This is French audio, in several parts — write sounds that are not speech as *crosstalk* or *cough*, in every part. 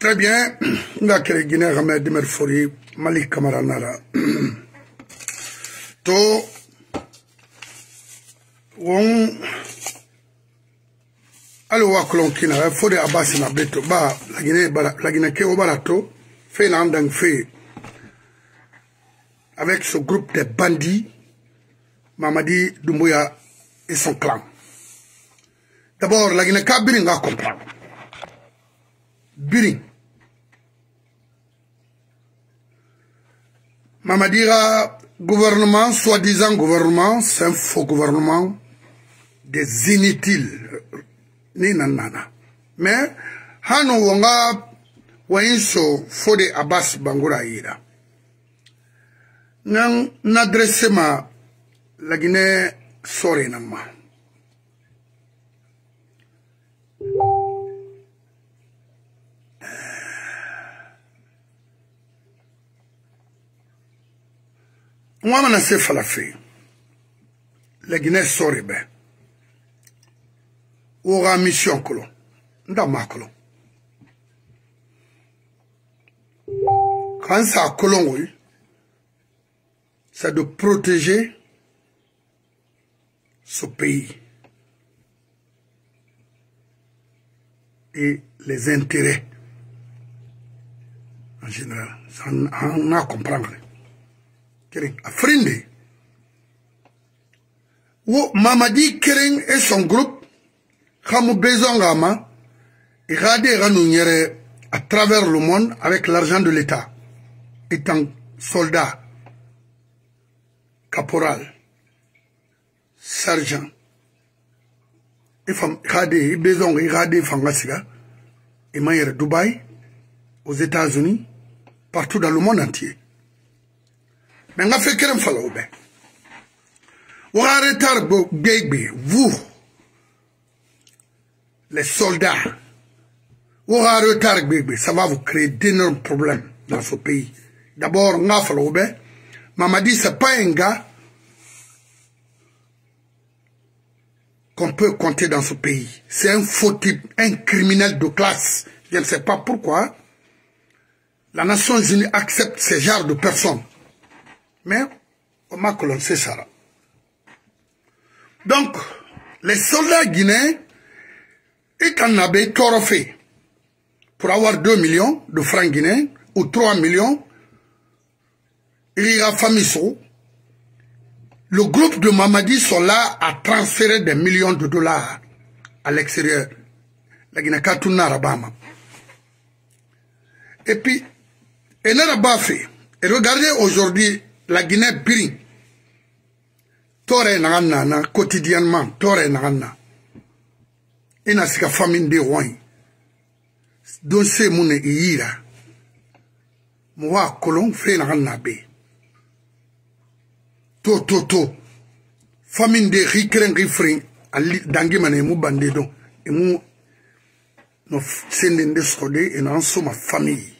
très bien. *clears throat* Nga kere guinée xame demer fori mali camara nara. *clears throat* To won ali wa kolon kina eh, fo de abasina be to ba lagine bara lagine ke wo bara to fe na andang fe. Avec ce groupe de bandits mamadi dumbuya et son clan. D'abord lagine ka birin nga comprendre birin Mamadira, gouvernement, soi-disant gouvernement, c'est un faux gouvernement des inutiles. Ni nanana. Mais, hano wonga wainso fode Abbas Bangura ira. Nan n'adresse ma la Guinée sore nama. ŋo mana se falafin laginɛ sɔ de bɛ woga mission kolo n da maa kolo kan saa kolon koyi c'est de protéger ce pays et les intérêts en général. An a comprendre. Comprendre. Afrindi. Wo Mamadi Kering et son groupe, Khamou Bezongama, Irade à travers le monde avec l'argent de l'État, étant soldat, caporal, sergent. Irade, Bezong, Irade Fangasiga, et Dubaï, aux États-Unis, partout dans le monde entier. Fait kerem fala oube. Ouga retard gbegbe, vous, les soldats, ça va vous créer d'énormes problèmes dans ce pays. D'abord, nga fala oube, Mamadi, c'est pas un gars qu'on peut compter dans ce pays. C'est un faux type, un criminel de classe. Je ne sais pas pourquoi la Nations Unies accepte ce genre de personnes. Mais on m'a colonisé ça. Donc, les soldats guinéens, ils en avaient fait pour avoir 2 millions de francs guinéens ou 3 millions. Il y a Famiso. Le groupe de Mamadi sont là à transférer des millions de dollars à l'extérieur. La Guinée Rabama. Et puis. Et regardez aujourd'hui la guinée biri tɔɔrɔ ye naga nana quotidiennement tɔɔrɔ ye naga na i na sika famille de wɔn don se mun na i yira mɔgɔ a kolon fɛn naga na bɛ yen to to. To famille de ri kelen ri firi ali dangi mana emu bande don emu no sende nde sɔrɔ de ena an soma famille.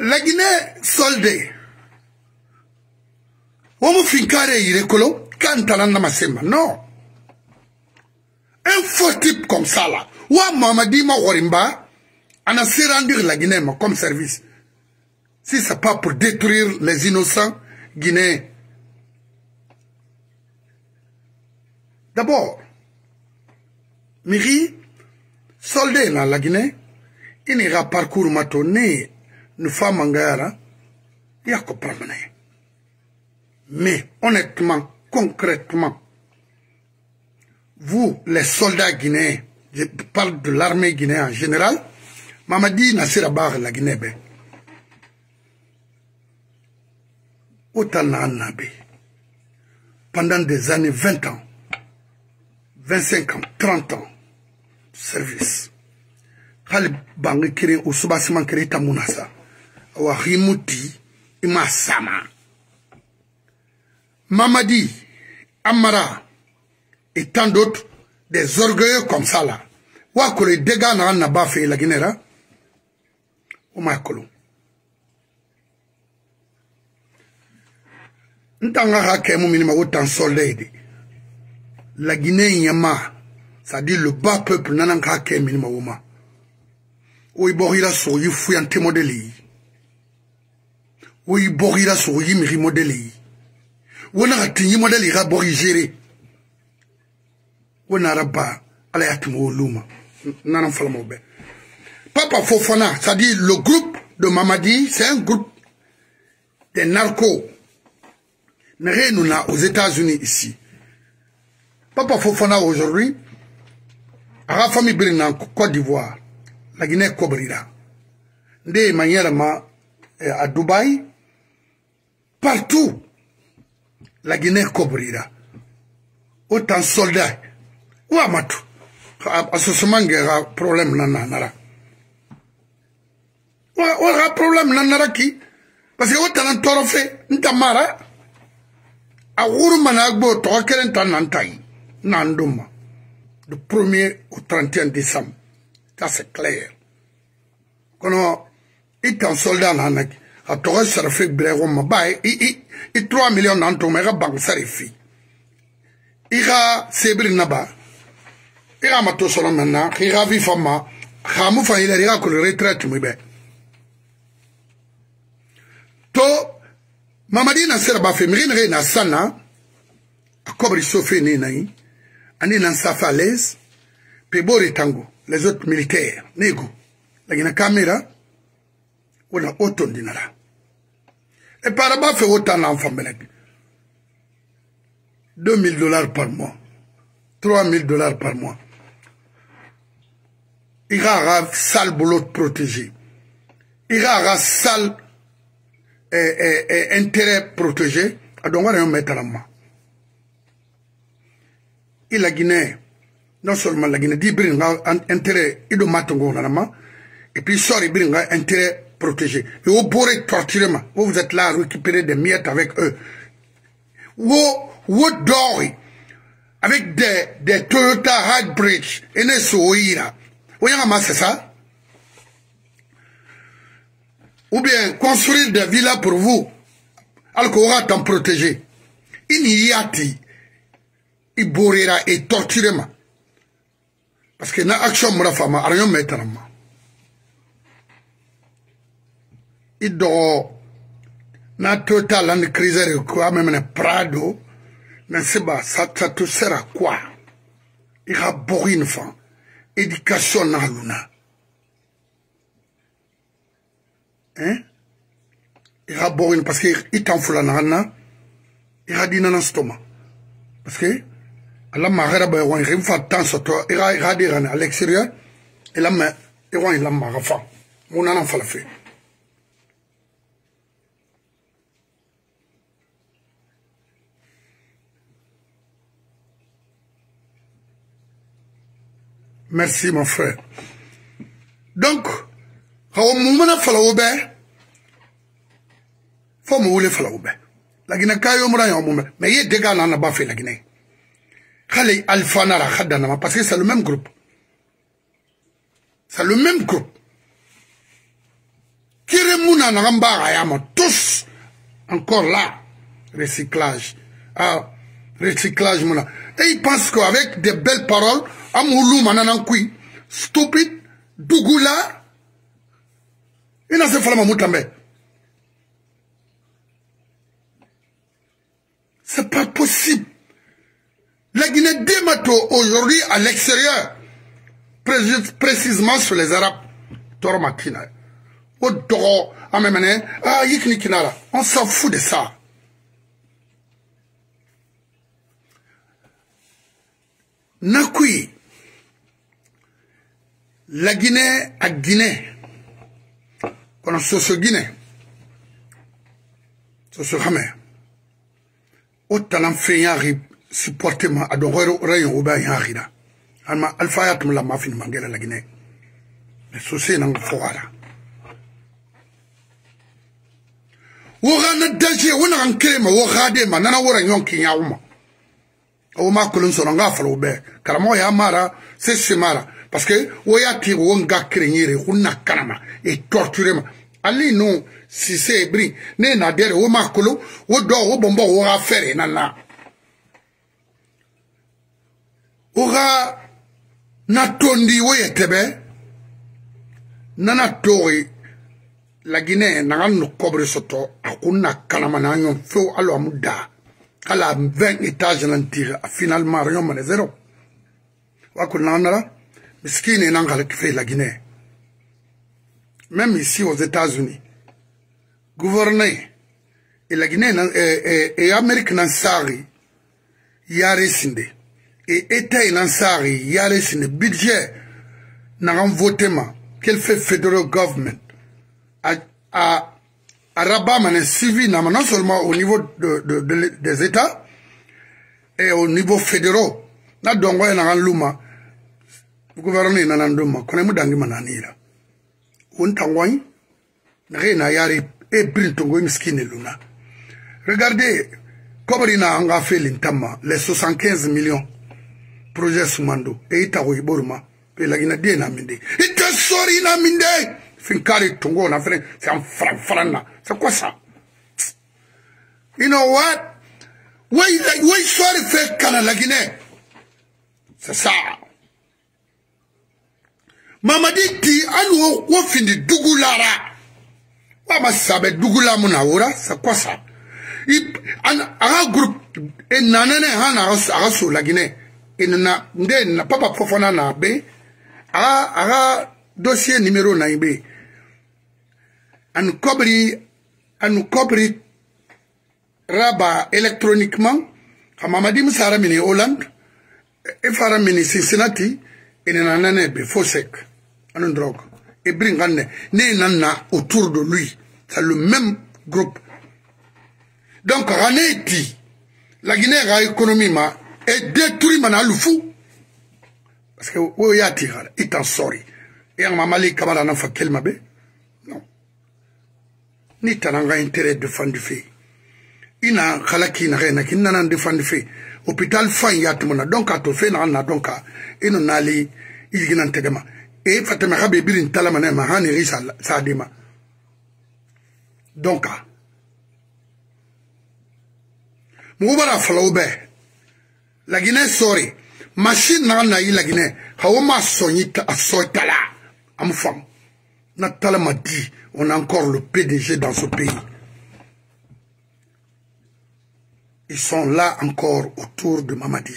La Guinée soldé. Omo finkare yire kolo, kantana na masemba. Non. Un faux type comme ça là. Wa Mamadi ma warimba, ana se rendir la Guinée comme service. Si c'est pas pour détruire les innocents guinéens. D'abord, Miri, soldé dans la Guinée, il ira parcours matonné femme mangara, il y a. Mais honnêtement, concrètement, vous, les soldats guinéens, je parle de l'armée guinéenne en général, Mamadi Nassir Abar la Guinée. Pendant des années, 20 ans, 25 ans, 30 ans, service. hali bangi kiri usubasiman kiri tamunasa wahimuti imasama Mamadi Amara et tant d'autres des orgueilleux comme ça là wa kolo dégâts na naba fɛ la ginɛra o ma kolo n t'an ka hakɛ mun minima o tan soldat la Guinée ɲɛma c'est à le bas peuple nana ka minima o ma o ye bɔ hira sogo ye fuyan na papa fofana à dire le groupe de mamadi c'est un groupe des narcos. Nege nuna aux états-unis ici. Papa fofana aujourd'hui aga famille biri na côte d'ivoire la guinée kobrira nde ma yɛlɛma à dubaï partout. La guinée kobrira autant soldats. Wa matu a sosomange ga problème na nanara wa wa ga problème na nara ki parce que o tanan toro fe nta mara a wuru mana gbo to kelen tan nan tai nan duma du 1er au 31 décembre. Ça c'est clair. Kono itan soldat na nak a tɔgɔ sarafe birɛko ma. Ba ye i i i trois millions na n tɔgɔ ma i ka bankusa de fi i ka sebiri naba i ka ma to sɔrɔ maintenant k'i ka fi fa ma. Hamu fa yɛlɛ i ka kolo retraite mu bɛ to mamadi na sera ba fɛ miri nege na san na a kɔbiri sofe ne na ye ani na safa à l'aise. Pe bo de tango les autres militaires nego lagina kamera o la o tondina la. E para b'a fɛ o ta n'an fan bɛlɛ deux mille dollars par mois. Trois mille dollars par mois. I k'a ka sale bolo protéger. I k'a ka sale eh, eh, eh, intérêt protéger. A dɔn kana yɔ mɛ tala ma i laginɛ non seulement laginɛ di biri n ka intérêt i do ma tongo nana ma et puis sɔri biri n ka intérêt protégé et boré torturé ma vous vous êtes là à récupérer des miettes avec eux. Wo dori avec des des Toyota Hybrid et ne soira Voyons ma c'est ça? Ou bien construire des villas pour vous va t'en protéger. Il y a i borira et torturé ma. Parce que na action mura fama arayon metara i dɔgɔ na total land cruiser ko amemene prado na seba satatu sera kwa i ka bɔgɔ in fan. Éducation na luna. Hein? I ka bɔgɔ in parce que i tan fula na na i ka dinana stoma parce que ala magara ba wan rim fa tan soto i ka i ka di gane à l'extérieur i la mɛ i wan i la maga fa. Mun nana fala fe Merci, mon frère. Donc, quand on fala wo bɛ fo mo wele fala wo bɛ laginɛ ka yo mura yo mo mais ye dega na na ba fe laginɛ khale alpha nara na parce que c'est le même groupe. C'est le même groupe. Na ya ma tous encore là recyclage. Ah recyclage muna et ils pensent qu'avec des belles paroles amulu manana kui stupide dugula. Ina se fala mamutambe c'est pas possible. La Guinée démato aujourd'hui à l'extérieur précisément sur les arabes. Toro makina. O dogo amemene ah yikni on s'en fout de ça. Nakui la Guinée à Guinée, on a socio Guinée, socio Hamé, au talent fait yari supporté ma adorero rayon ou bien yari là, alma alpha yatum la mafine mangela la Guinée, le socio e n'en fouara. wogana daje wona kan kele ma wogade ma nana wora nyon kinya uma o ma. Kulun sono nga falo be karamo ya mara se se mara. Parce que o y'a ti o nga kerenyere o na kanama e torture ma ali no sise bri ne na dere o ma kolo o dɔ o bɔnbɔ o ka fɛrɛ na na o ka na tondi o yɛ tɛbɛ nana togi la guinée naga no kobre soto a kun na kalama na ɲɔn fewu alo amu da ala 20 étage nan tiri a finalement rayon mane zéro. Wa kun naga nara kala kife la guinée. Même ici aux états-unis gouverneur et la guinée et, et, et amérique nan sari yare sinde. Et état nan sari yare sinde. Budget naga voté ma qu'elle fait federal government. À, à, à Rabat, suivi non seulement au niveau de, de, de, des États et au niveau fédéral. Na dongo ya nagan luma, gouvernement nana ndoma kone mudangi mananira untangwai na yari e brintongo miskine luna. Regardez kobri na anga feli tama les 75 millions projet sumando e itago iboruma pe lagina die na minde ite sori na minde finkari tongo na fere c'est en fran franna c'est quoi ça? You know what? Way way sorry fait kana lagine c'est ça. mamadi ti ani wo, wo findi dugu lara wa ma sabɛ dugu la mun na wora sa? Kɔsa a ka groupe e nanɛnɛ ha na a ka so laginɛ e nana nde na papa fɔfɔna na be a ka a ka dossier numéro na be ani kɔbiri ani kɔbiri raba électroniquement ka mamadi musara mini hollande e, e fara mini cincinnati e nana nɛnɛ be fo sec anu drogue e bringane ne. Nanna autour de lui c'est le même groupe. Donc raneti la Guinée ga économie ma est détruit mana le fou parce que wo ya tigara itan sorry e ang mamali kamara na fa kelma be ni tananga intérêt défendu fe ina khalaki na rena kin nan défendu fe hôpital fan ya tumuna donc ato fe na na donc ino nali iginan tegema e fatama habe birin talama na ma hani risa sadima. Donc be Guinée sori. Machine na na yi la Guinée. Hawo ma sonyi ta asoitala am fam. Na talama di. On a encore le PDG dans ce pays. Ils sont là encore autour de Mamadi.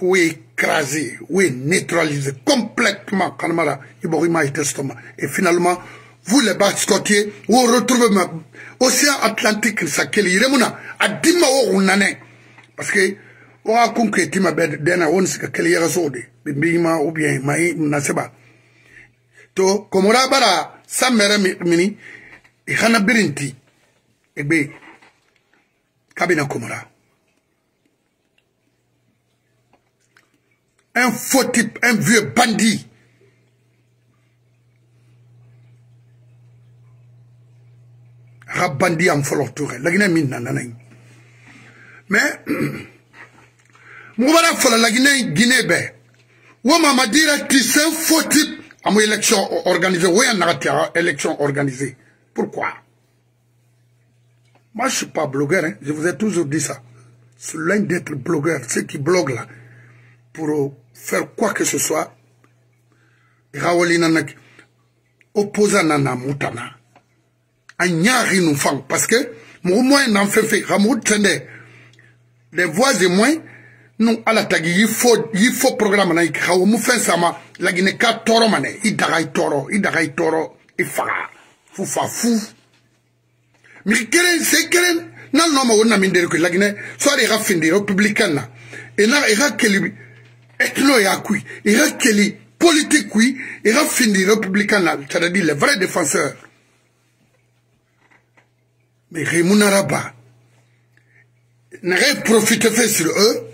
Faut écraser, oui, neutraliser complètement Kanamara, Iborima et Testament. Et finalement, vous les bâtiscotiers, vous retrouvez l'océan Atlantique, ça qu'il y a, à Dima Nane. Parce que, on a compris Bed, Dena, on sait qu'il y a ou bien Maï, Naseba. to komora bara sammere mini i hana birinti e be kabina komora un faux type un vieux bandit. Ha bandi am folo toure lagina min nananayi mais mugubara fola lagina guinée be. Wo mama dira ti c'est un faux type. À mon élection organisée, oui, on a élection organisée. Pourquoi? Moi, je ne suis pas blogueur, hein. je vous ai toujours dit ça. C'est l'un d'être blogueur, ceux qui bloguent là, pour faire quoi que ce soit. opposant nana mutana. Anyari nous fang, parce que, mon moins n'en fait fait, Ramoud Tende, les voix et moins, nous, à la tagi, il faut, il faut programme, na ikawo, mu fin sama, la Guinée ka toro mane, i i toro, i i toro, i faga, fu fa fu. Mi keren, se keren, nan no ma wona min dere ko la Guinée, so ari ga findi républicain na. E na e ga ethno ya kui, ga keli politique kui, ga findi républicain na, c'est-à-dire les vrais défenseurs. Mais Raymond Araba, n'a profité fait sur eux,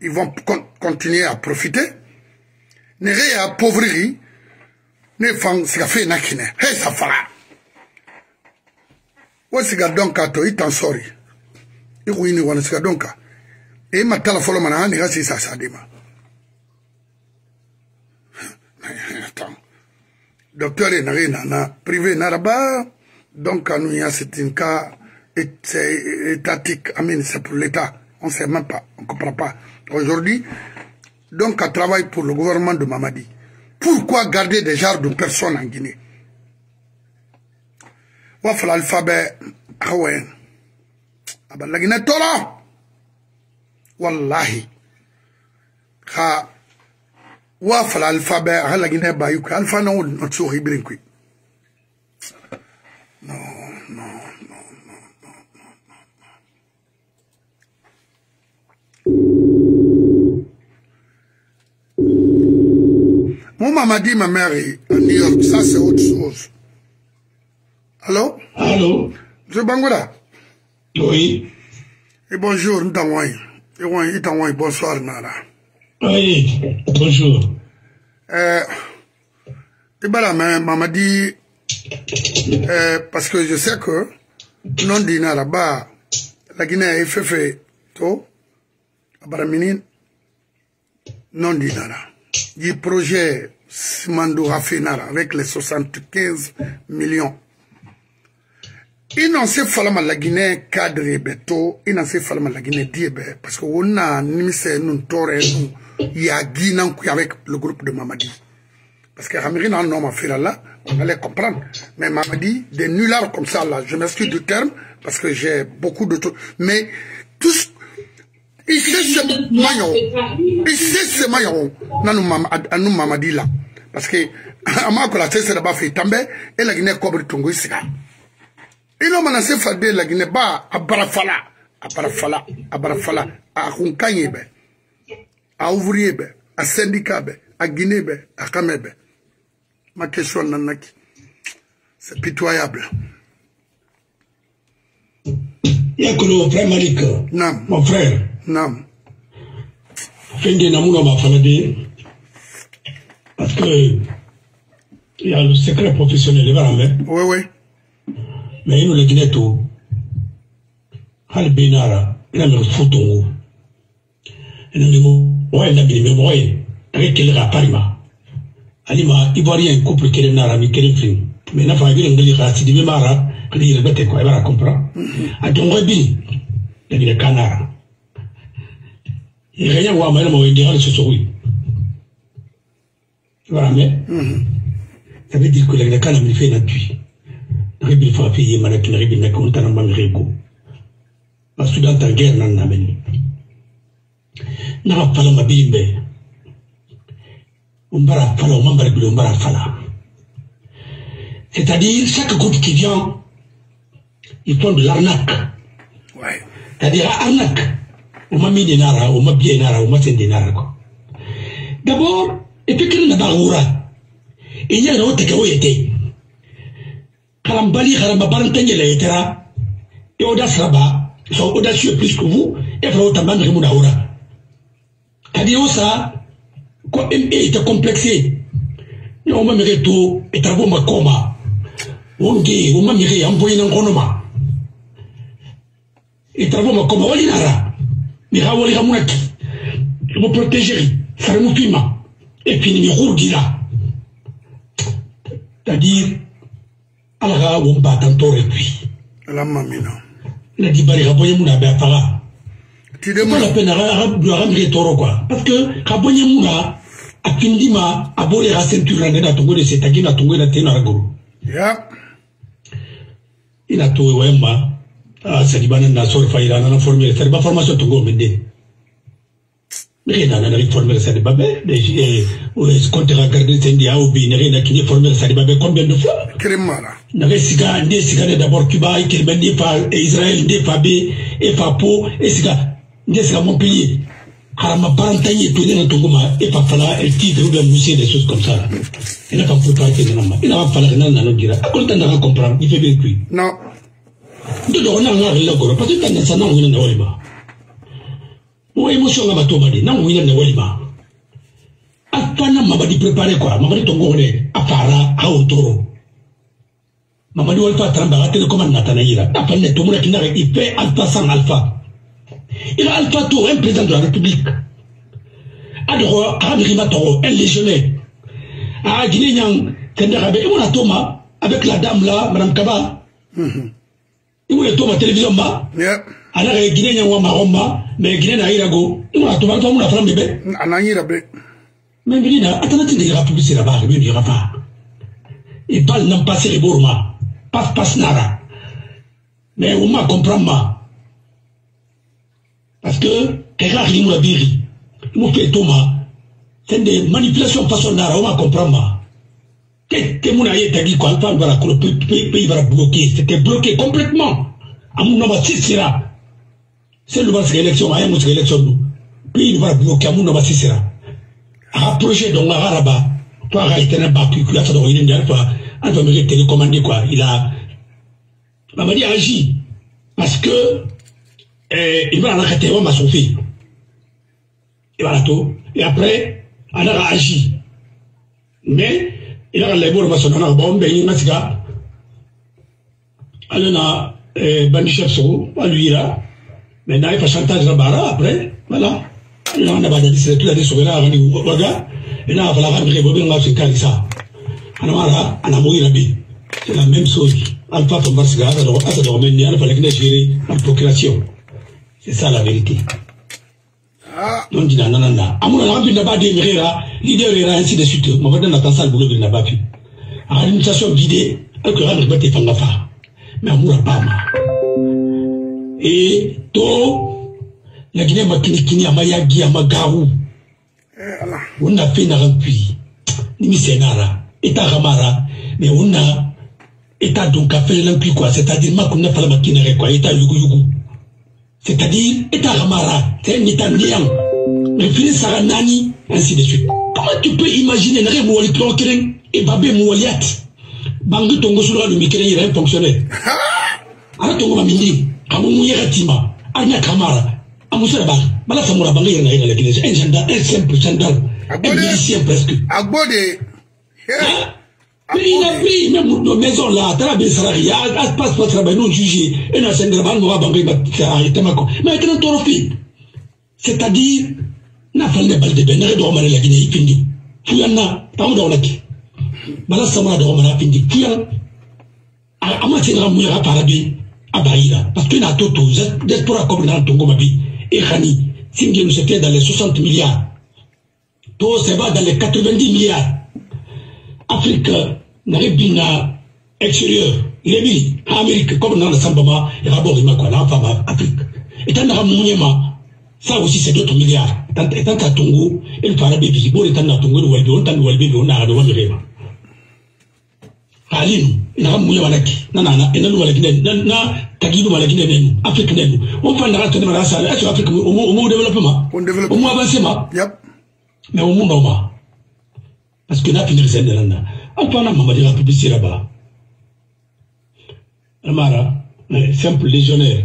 ils vont con continuer à profiter. Nere appauvrir, ne fang siga fe nakine, he sa fara. Wa siga donka to itan sorry. Iku ini wana siga donka. E matala folo mana hani gasi sa sadima. Docteur est na na privé naraba donc nous y a c'est un cas étatique, c'est pour l'État. On sait même pas, on comprend pas. Aujourd'hui, donc, à travaille pour le gouvernement de Mamadi. pourquoi garder des genres de personnes en Guinée? Wa fala alphabet awen aba lagina tolo wallahi. Ha wafala alfabe halagine bayu kwe alfa na wul not so hibrin kwe no no no no no no. Mo mama di ma mary a new york ça c'est autre chose. Allô? Allô? Monsieur bangoura? Oui. Et bonjour ntangoy e wan itangoy bonsoir nara. Oui, bonjour. Euh, et voilà, mais maman dit, euh, parce que je sais que, non dit Nara, bah, la Guinée est fait fait, to, Abaramini, non dit Nara. Du projet Simando Rafinara avec les 75 millions. ina se falama laginɛ cadre bɛ to ina se falama laginɛ die bɛ parce que on a nimisɛ nun tɔɔrɛ nun ya ginan kuy avec le groupe de Mamadi. Parce que Hamiri n'a nom à là on allait comprendre. Mais Mamadi des nullards comme ça là je m'excuse du terme parce que j'ai beaucoup de trucs. Mais tous il sait ce maillon. Il sait ce maillon anu Mamadi là. Parce que *laughs* ama ko la da ba fe tambe et la Guinée cobre tongo siga ino mana se fade la Guinée ba a barafala a barafala a barafala a kunkanye a ouvrier a syndicat a Guinée Kamé be. Ma question nanaki c'est pitoyable. Yakolo, frère Malik, nam. mon frère, nam. Fendi Namouna m'a fallu parce que il y a le secret professionnel, il va la mettre, oui oui. Mais il nous le Guinée tout. Hal Benara, il a mis le photo. Il a mis le ouais, il a mis le ouais, avec quel raparima. Alima, Ivoirien, couple qui est nara, mi kelen film? Mais n'a pas vu l'anglais, si tu veux mara, que il répète quoi, il va la comprendre. A ton rebi, il a mis le canard. Il rien wa mara mo indi hal so oui. Voilà, mais ça veut dire que le canard me fait la pluie. Rebi fa fi yema na kina rebi na ko tana rego. Ba sudan ta guerre na meni. Na ka fala ma bimbe. Umbara fala o mambara bilo umbara fala. C'est-à-dire chaque groupe qui vient ils font de l'arnaque. ouais C'est-à-dire arnaque. O ma mis des nara on ma bien nara on ma sen nara quoi. D'abord, et puis qu'il n'a pas Il y a un autre qui a été. karambali karamba barantanye la yetera et audace là-bas ils sont audacieux plus que vous et frère otamban rimu daura kadi osa ko MA était complexé ni o mamire to etarbo makoma wonge o mamire amboyi na ngono ma etarbo makoma wali nara ni ha wali hamunaki mo protéger fare mu pima et puis ni khurgira c'est-à-dire ala ka wo ba tan tɔɔrɔ bi la mamina la di pas la peine de rendre les taureaux, quoi. Parce que, Raboye Moura, à Kindima, à Boye Racenture, à Natongo de Setagin, à Tongo de Ténargo. Yeah. Il a tout, ouais, ma. Ah, Salibane Nassor, Faïra, on a formé, c'est pas formation Tongo, mais des. Mais il a un formé, c'est pas bien. Ce qu'on te regarde, c'est un dia, ou bien, il y a un formé, c'est pas bien. Combien de fois? Crémara. nage sika nde sika ne d'abord cuba ekelemen e fa israel nde fa be e fa po e sika montpellier harama barantanye to nena tongoma e fa fala el tigre ou bien musée des choses comme ça. Il n'a pas préparé que nana il n'a pas fala que nana no gira akol tanda ka comprendre cuit non. Na parce que na émotion bato badi na na préparer quoi tongo a mamadi walifa taramba natana yira ipe alpha alpha il a alpha to un président de la république adoro amirima toro un légionnaire a guiné nyang tende rabe imuna toma avec la dame là madame kaba? Imuna toma télévision ma ya ana ga guiné nyang maroma mais guiné na irago imuna toma to muna fram bebe ananyira be. Mais milina atanati de yira publicité la barre il y aura pas. Et bal n'en passer les bourma pas pas nara. Mais on m'a comprendre ma parce que quelqu'un qui m'a biri il m'a fait Thomas c'est des manipulations façon nara on m'a comprendre. Que que mon aïe t'a dit quoi enfin voilà que le pays va bloquer. C'était bloqué complètement. Mon nom c'est sera c'est le bas élection aïe mon élection pays va bloquer à mon nom c'est sera a projet dont a là-bas. Toi a été battu qu'il a fait une dernière fois un peu me télécommandé quoi. Il a Mamadi a agi parce que eh, il va arrêter on m'a sauvé et voilà tout et après on a agi. Mais il a les bords ma sonné on bon ben il m'a dit alena eh, bandi chef so lui là maintenant il fait chantage là-bas après voilà. Ina anda bada disira tula de sogela gani waga ina fala kan ke bobe nga fikari sa ana mara ana moyi rabi c'est la même chose. Alpha to barsiga asa do asa do men ni alpha lekne gérer en procuration c'est ça la vérité. Non dina nananda amuna na binda ba de ngera leader era ainsi de suite. Mo bada na tansal bulo binda ba pi administration guidée ak ko ramé bate fanga fa mais amura ba ma. Et to lakini makinikini ama yagi ama gawu wonna fe na rampui ni misenara eta gamara mais wonna eta donc afele lampui quoi. C'est-à-dire makuna fala makinere quoi eta yugu yugu c'est-à-dire eta gamara c'est un état néant mais fini sara nani ainsi de suite comment tu peux imaginer nare mo wali tro keren e babe mo waliat bangi tongo sura lu mikere ira fonctionnaire ara tongo ma mindi amu mu yega tima anya kamara bala kelen un gendarme un simple gendarme un milicien presque agbode mais il a pris même nos maisons là à travers Sarari à passe pas travail non jugé et mais c'est-à-dire na falne balde be na do mane la Guinée ipindi fuyanna tamu do laki bala samura do mane ipindi fuyan ya parce que na toto dans les 60 milliards. Tout ça va dans les 90 milliards. Afrique, n'arrive bien extérieur. En Amérique, comme dans le Sambama, Afrique. Ça aussi c'est d'autres milliards. On nanana, Walbi, na tagidu nenu afrique nenu on fa mara sala afrique développement? Mais parce que na finir sen de landa on pa na mama de la publicité là-bas. Amara simple légionnaire.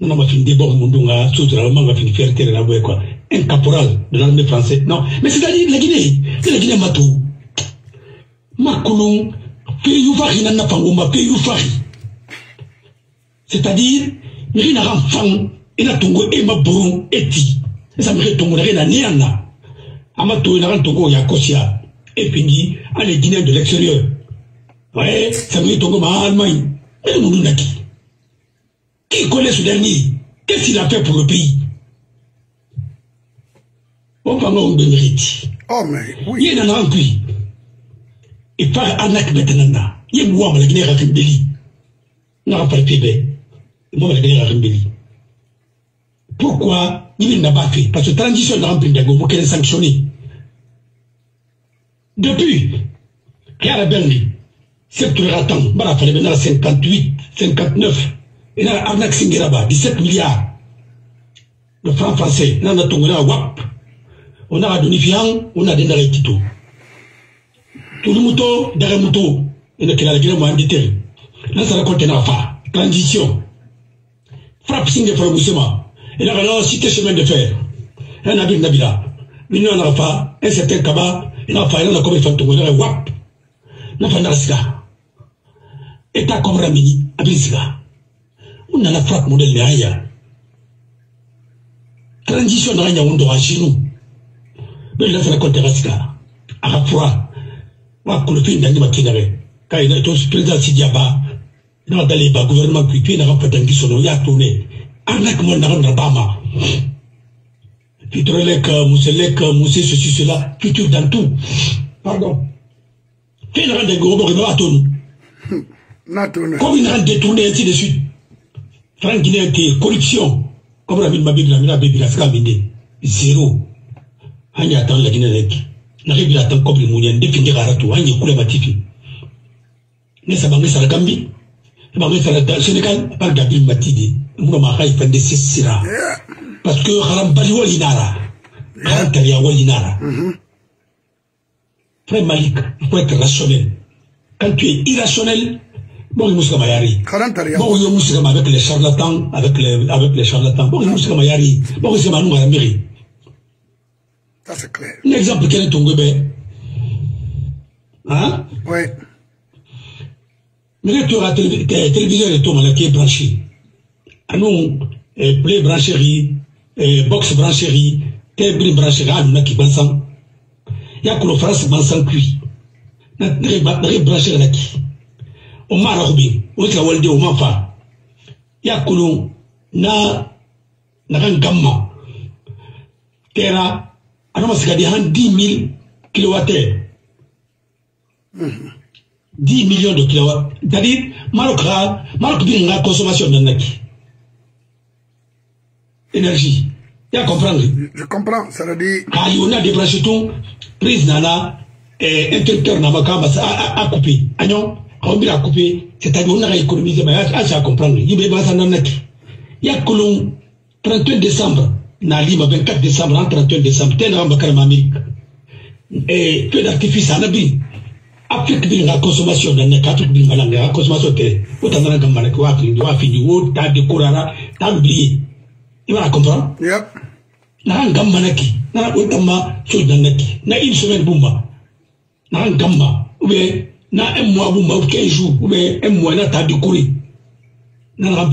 Nana ma fin débord mundunga sutra ma ma fin fierté la boy quoi. Un caporal de l'armée française. Non mais c'est-à-dire la Guinée la Guinée pays fari nana fangoma pays fari c'est-à-dire miri na ran fan ina tongo e ma boron eti esa miri na niana. Ama to na tongo ya kosia et puis à les Guinéens de l'extérieur. Ouais ça miri tongo ma Allemagne et nous naki qui connaît ce dernier? Qu'est-ce qu'il a fait pour le pays? On on de mérite. Oh mais oui. Yé na ran puis et par anak maintenant yé moi ma la Guinée rakembeli na rappel pébé moi la Guinée rakembeli pourquoi il n'a pas fait parce que transition dans le Dago vous qu'elle sanctionné depuis Kiara Berni secteur Ratan bara fallait maintenant 58 59 et là Arnak Singiraba 17 milliards de francs français là on a WAP on a donné fiang on a donné Tito. Tout le moto derrière moto et que la Guinée m'a indiqué là ça raconte une affaire transition. Frappe Singé Fromoussema et là alors cité chemin de fer. Un habit Nabila. N'a pas un certain Kaba nafanya na kome fantongonera wap. Nafanya na sika eta komra mini abizika unana frak model ne aya transition na nya undo ashinu bela fana konte rasika aka pura wa kulufin dandi makinare kai na to president sidiaba na daleba gouvernement kuipi na ka patangi sono ya tone anak mo na ka bama Fitrelek, Mousselek, Moussé, ceci, cela, futur dans tout. Pardon. Une rente de gros, va attendre. *laughs* Comme une rente détournée, ainsi de suite. Franck Guinée, corruption. Comme la ville m'a dit, la ville m'a dit, la ville Zéro. Hanya attend la Guinée, n'arrive pas à attendre comme les mouniens, dès qu'il y a hanya coule ma tifi. Ne sabang ne sara gambi. Sabang ne sara Sénégal, pas Gabriel Matidi. Muna ma hay fande sisira. Parce que haram bali wali nara. Haram taria wali nara. Frère Malik, il faut être rationnel. Quand tu es irrationnel, bon, il moussa mayari. Bon, il avec les charlatans, avec les, avec les charlatans. Bon, il mayari. Bon, c'est manou maramiri. Ça, c'est clair. Un exemple, quel est ton bébé? Hein? Oui. Mais tu auras téléviseur et est branché. À nous, play brancherie, box brancherie, table brancherie, à nous, qui bansan. Ya kulo France bansan kui. Brancherie na ki. O mara hubi, o tika walde o kulo na na kan gamma. Tera, anoma sikadi han 10 000 kilowattheures. 10 millions de kilowatts. C'est-à-dire, Maroc a, Maroc dit la consommation de naki. Énergie. Tu comprendre? Je comprends, ça veut dire. Ah, on a débranché tout, prise nana, et interrupteur n'a pas à couper. Ah non, on a coupé, c'est-à-dire on a économisé, mais ah, ça comprendre. Il y a. Il y a que 31 décembre, na Lima, 24 décembre, en 31 décembre, t'es dans le Amérique. Et que d'artifice, ça n'a afrique bi nga consommation na ne afrique bi nga nga consommation te o ta nana gamana ko wafi do wafi ni wo ta de kurara ta oublier il va comprendre yep. Na na o tamma so na une semaine bumba na gamma ou bien na un mois bumba ou 15 jours ou bien un mois na ta de na na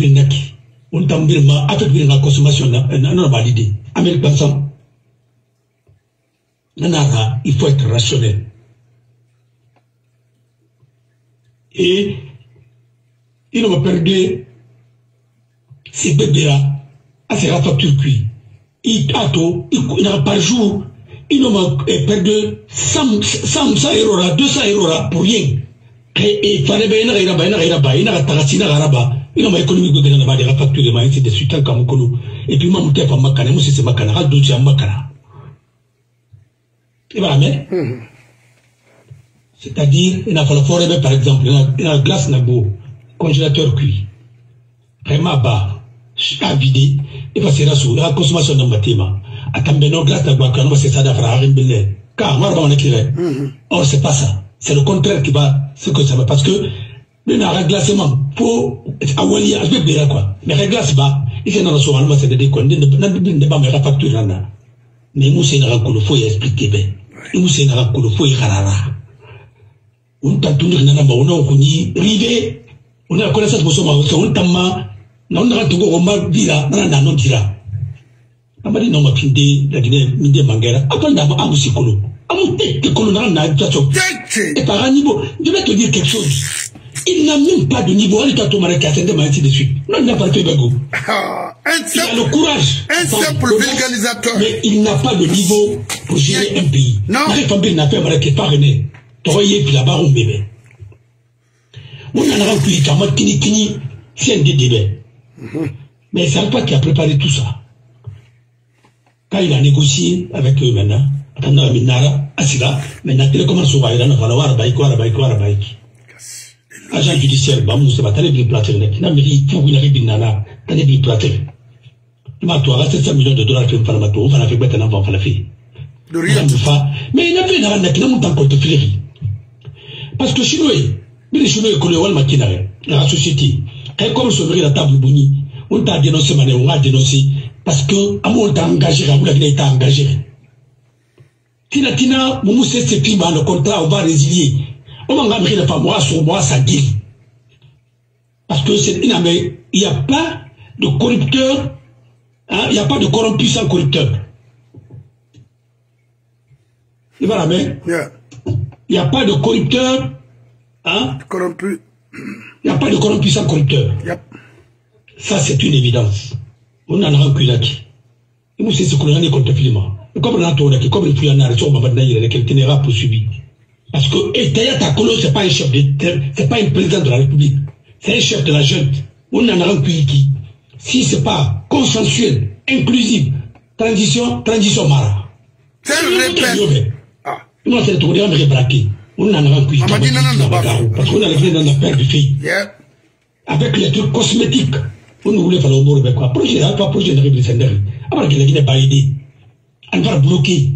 on tambir ma nga consommation na na ba pensant na na il faut être rationnel. Et il m'a perdu ses bébés là à ses facture cuit. Il a tout, il a par jour, il m'a perdu 100, 100, 100 euros là, 200 euros pour rien. Et il fallait bien il a il a il a na garaba. Il m'a économie de factures de. Et puis m'a monté moi c'est makana. Il va mais c'est-à-dire, il a fallu par exemple, il a glace na beau, congélateur cuit, vraiment bas, à vider, il va se rassurer, la consommation de bâtiment. Attendez, non, glace na bois, c'est ça d'affaire, à rimbele. Car, moi, on est Or, c'est pas ça. C'est le contraire qui va, ce que ça va, parce que, le na glacement, faut, à wali, à bébé, quoi. Mais la glace bas, il dans le soir, c'est de déconner, ne pas me la facture, là. Mais nous, c'est une rancune, faut expliquer, ben. Nous, c'est une rancune, faut y rarara. un tantuni kana ba una kunyi ribe una kona sa boso ma so un tamma na una amadi minde mangera. Amu sikolo amu te na et par un niveau je vais te dire quelque chose. Il n'a même pas de niveau. Allez toi tomber à de ainsi de suite. Non il n'a pas de bago il a le courage. un simple vulgarisateur. Mais il n'a pas de niveau pour gérer un pays. Non. Pas rené mais c'est pas qui a préparé tout ça. Quand il a négocié avec eux maintenant attendant minara asira maintenant télécommande va? Na fala wara baiki wara baiki wara baiki agent judiciaire ba musa ba tale bi plater ne na mi fu na bi nana tale bi plater ma to aga 700 millions de dollars que fala ma to fala fe beta na fala fe de rien. Mais il n'a plus na na mun tan ko to fili parce que chinois biri chinois walima kinare la société kay comme sauver la table boni on t'a dénoncé mané on a dénoncé parce que amour t'a engagé la boule t'a engagé tina tina mumu c'est c'est pima le contrat on va résilier on m'a la femme moi sur moi ça dit parce que c'est il n'y a pas de corrupteur hein, il n'y a pas de corrompu sans corrupteur il va la main. Il n'y a pas de corrupteur. Hein? Corrompu. Il n'y a pas de corrompu sans corrupteur. Yep. Ça, c'est une évidence. On en a un là qui. mu sisi kolonani contre filima comme na to ki comme tu na reso mabad na yele quel tenera poursuivi parce que Etaya Takolo c'est pas un chef de c'est pas un président de la République. C'est un chef de la junte. On en a un qui si c'est pas consensuel inclusif transition transition mara c'est le repère ah. Non c'est tout dire me braquer on en a un pays parce qu'on a les dans la du pays yeah. avec les trucs cosmétiques. On voulait faire le mot avec quoi? Projet pas projet de révolutionnaire après que la Guinée pas aidé. On va bloquer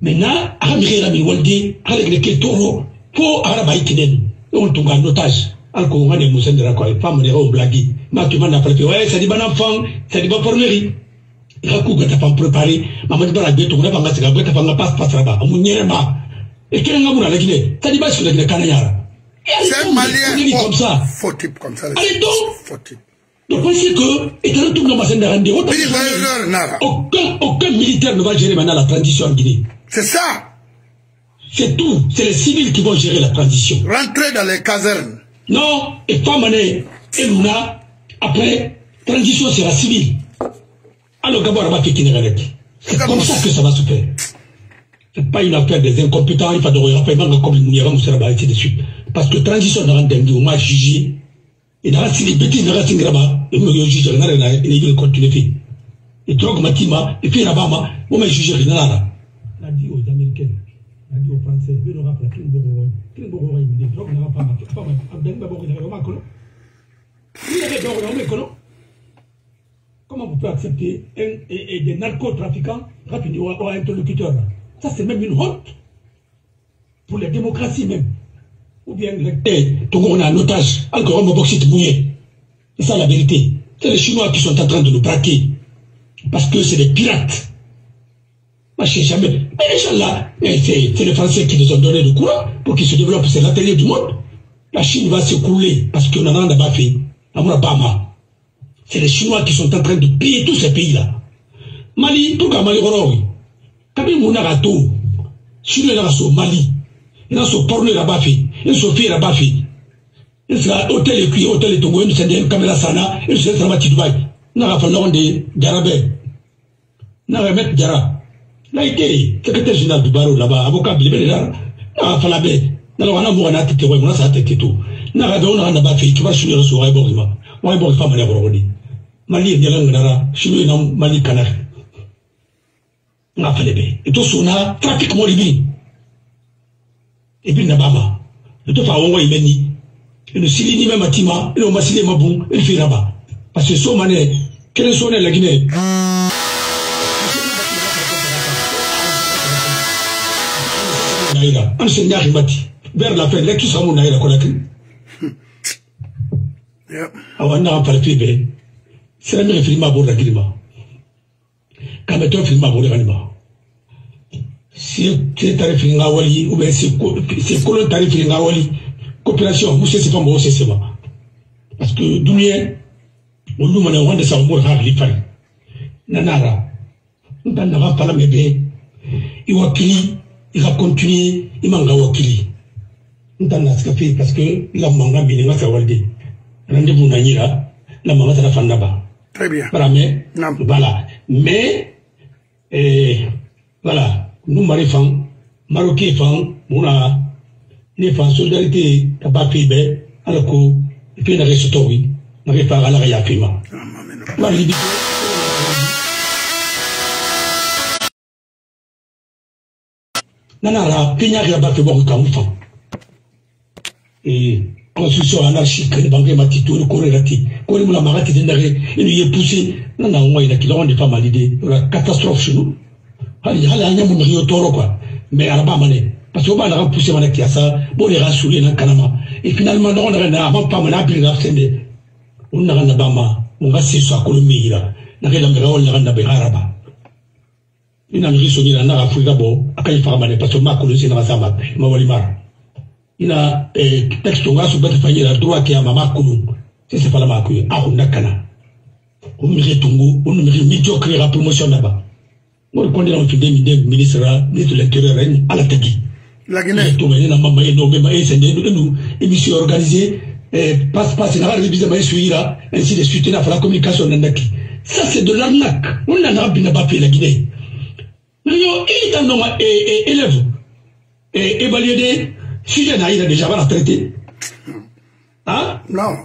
maintenant aga mixera min walde aga legene ke toro fo agara bayi kinen on tunga en otage. Alko ngane musendera ko femme ne ro blagi ma tu manda falpe ouais ça dit bana fang ça dit ba pormeri ika ku gata fam préparer mama di bara beto ngana banga siga gata fanga pass pass raba amu nyerema et kene ngamuna legene ça dit ba su legene kana yara c'est malien comme ça faux type comme ça allez donc faux type de penser que, étant tout dans ma scène de aucun, aucun militaire ne va gérer maintenant la transition en Guinée. C'est ça. C'est tout. C'est les civils qui vont gérer la transition. Rentrer dans les casernes. Non, et pas mané. Et Luna, après, transition sera civile. Alors d'abord, on va C'est comme ça que ça va se faire. C'est pas une affaire des incompétents, il faut de regarder, comme il n'y a pas de suite. Parce que transition, on a entendu, on m'a jugé. ina sili beti na sili graba e mo yo juge na na ina yi continue fi e drog matima e na ba ma o me juge na na na di aux américains na di aux français bi no ra pra kin bo bo kin bo bo ni drog na pa ma pa ma abden ba bo ni ma ko ni na do ko me ko comment vous pouvez accepter un, et, et des narcotrafiquants rapidement ou interlocuteurs ça c'est même une honte pour les démocraties même ou bien tout on a un otage, encore un bauxite mouillé. C'est ça la vérité. C'est les Chinois qui sont en train de nous braquer. Parce que c'est des pirates. Moi, je sais jamais. Mais les gens là, c'est les Français qui nous ont donné le courant pour qu'ils se développent. C'est l'atelier du monde. La Chine va se couler parce qu'on en a pas fait. C'est les Chinois qui sont en train de piller tous ces pays-là. Mali, comme Mali, oui? kabi mun na ka to sini yɛrɛ ka so mali i ka so pɔrɔno yɛrɛ b'a fɛ i so fi yɛrɛ b'a fɛ i sigi hôtel kuyi hôtel togo i misɛn kamera sanna i misɛn sanama ti dubayi n'a ka fɔ ɲɔgɔn de jara bɛɛ n'a ka mɛ jara n'a yi tɛ secrétaire général du barreau là-bas avocat belebele la n'a ka fana bɛɛ n'a ka n'a mɔgɔ n'a tɛ tɛ wa mun na sa tɛ tɛ to n'a ka bɛn o n'a ka na b'a fɛ kibaru sini yɛrɛ so wa i b'o kɛ ma wa i b'o kɛ fa mali kɔrɔ ko de mali ye ɲɛgɛn ŋanara sini yɛrɛ mali kana fɛ nga fɛnɛ bɛ i to sona pratiquement libi et puis na baba. I to fa awɔngɔ yi bɛ ni i no sili ni mɛ ma ti ma i e no ma sili e ma bun e i no fi raba. Parce que so ma nɛ kelen so nɛ laginɛ. an sen ɲa himati vers la fin lɛtu samu na yɛrɛ kɔlɛkiri. awa n na an paripi bɛ sɛnɛ min fili ma b'o la girima. Kameto fi ma se tari wali ou bien c'est kolon tari wali coopération mu fa mɔgɔ sese ma parce que duniya olu mana wanda sa umur hakili fari nanara n ta nafa fala mɛ bɛ i wakili i ka continuer i man ka wakili n ta na sika fe parce que ka mankan n ka rendez-vous na yira fan daba Très bien. voilà mais voilà. Mais eh, voilà. Nu mari fan maroki fan muna ni fan solidarité ka ba fi bɛɛ ala ko i fi nage sotɔw ye nage fa ala ka yafi ma walibi nana ala fi ɲa kɛ ka ba fi bɔ kan fan eh, constitution ya anarchique ni bango yema ti to ni koro yira ti koro mu na maka ti ti ndage i ni ye poussé. Na na ngo yina kila ngo ndefa mali de ola catastrophe chez nous. Hali hali an ɲamu nagi yo tɔɔrɔ quoi. Mais araba mane parce que o b'a naga poussé mana kiyasa b'o de ka sulu yena kanama. Et finalement nɔgɔ naga na a ma pa mana a biri ka fɛn bɛɛ o naga na ba ma. O ka se sɔ a kolo min yira naga yɛlɛmɛ ka o naga na bɛ ka araba. I na nagi sonyira n'a ka fo i ka bɔ a ka ɲi faga mane parce que o ma kolo sen na ka s'a ma. Ma wali mara ina eh, texte nga so bata fanyira droit ke mama kulu c'est c'est pas la makuye a on nakana on mi retungu on mi médiocre la promotion là-bas ngori konde na mfide mi den ministre ministre de l'intérieur en ala tagi La Guinée. to ngene na mama eno be ma ese ndu ndu émission organisée passe passe na kala biza mai suira ainsi de suite na fala communication na ndaki ça c'est de l'arnaque on na bina ba pe la Guinée yo il est dans ma élève et évalué de sujet il a déjà va traité hein? Non.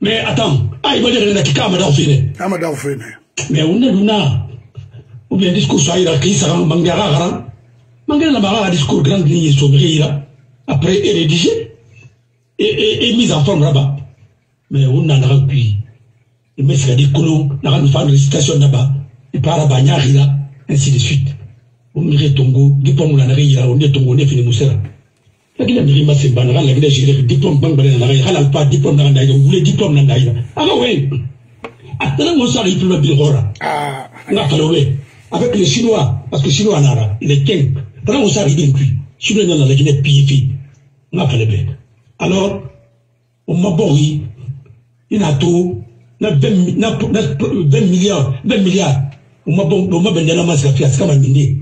Mais attends ah il va dire na kikama da ofine ama da ofine mais on est là ou bien discours ça il a qui ça mangara gara mangara la mara discours grande ligne sobre ira après est rédigé et, et, et mise en forme là-bas. Mais on a plus. Il me fait des colons, on a une récitation là-bas, et par là-bas, il là, ainsi de suite. On mire tongo, diplôme on a est tongo, on est fini moussera. La Guinée mire ma semba, la Guinée j'ai diplôme bang na hala diplôme na diplôme na. Ah. Ah. Na kalové. Avec les Chinois, parce que Chinois nara, les kui. Chinois na. Na alors o ma bɔ yi i n'a to na vingt na na vingt milliards vingt milliards o ma bɔ o ma bɛn dɛnɛ ma se ka fi a se ka ma nin de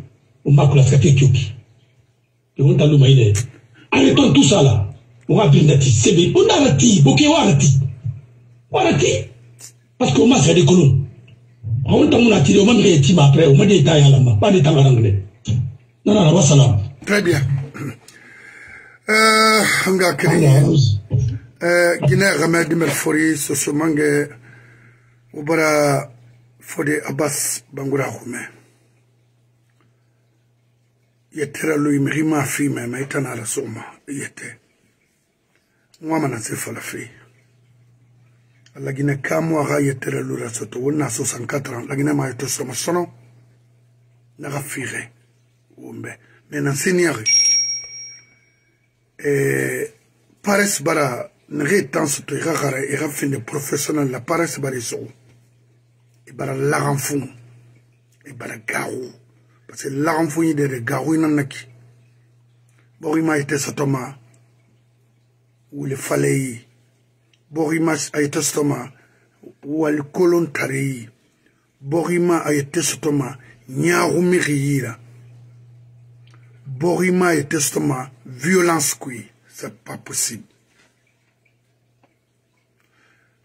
o ma kula se ka fi kioki e ko n arrêtons tout ça là. O ka birin dati sebe o n'a ti boke o arati o arati parce que o ma se ka di kolon o ta mun na ti de o ma mi ka ti ma après o ma de ta yala ma ba de ta ka rangele nana na wa salam très bien nga kiri gine game dimel fori soso mange ubara fode abbas bangura hume yetera lo imiri mafi mema itana ala soma yete. Ngwama na se fala fe lagina kamo aga yetera lo la soto wona so sankatra lagina ma to soma sono na gafire umbe mena seniare e pares bara nge tan soto ga gara e ga e fine professionnel la pares bara e so. E bara la ganfun e bara gawo parce que laxam foñidere gaxuinan naki boxima yite satoma wule faleyi boxima ayite satoma wali kolon tareyi boxima ayite satoma ñaxumixiyira boxima ayite satoma violence kui c'est pas possible.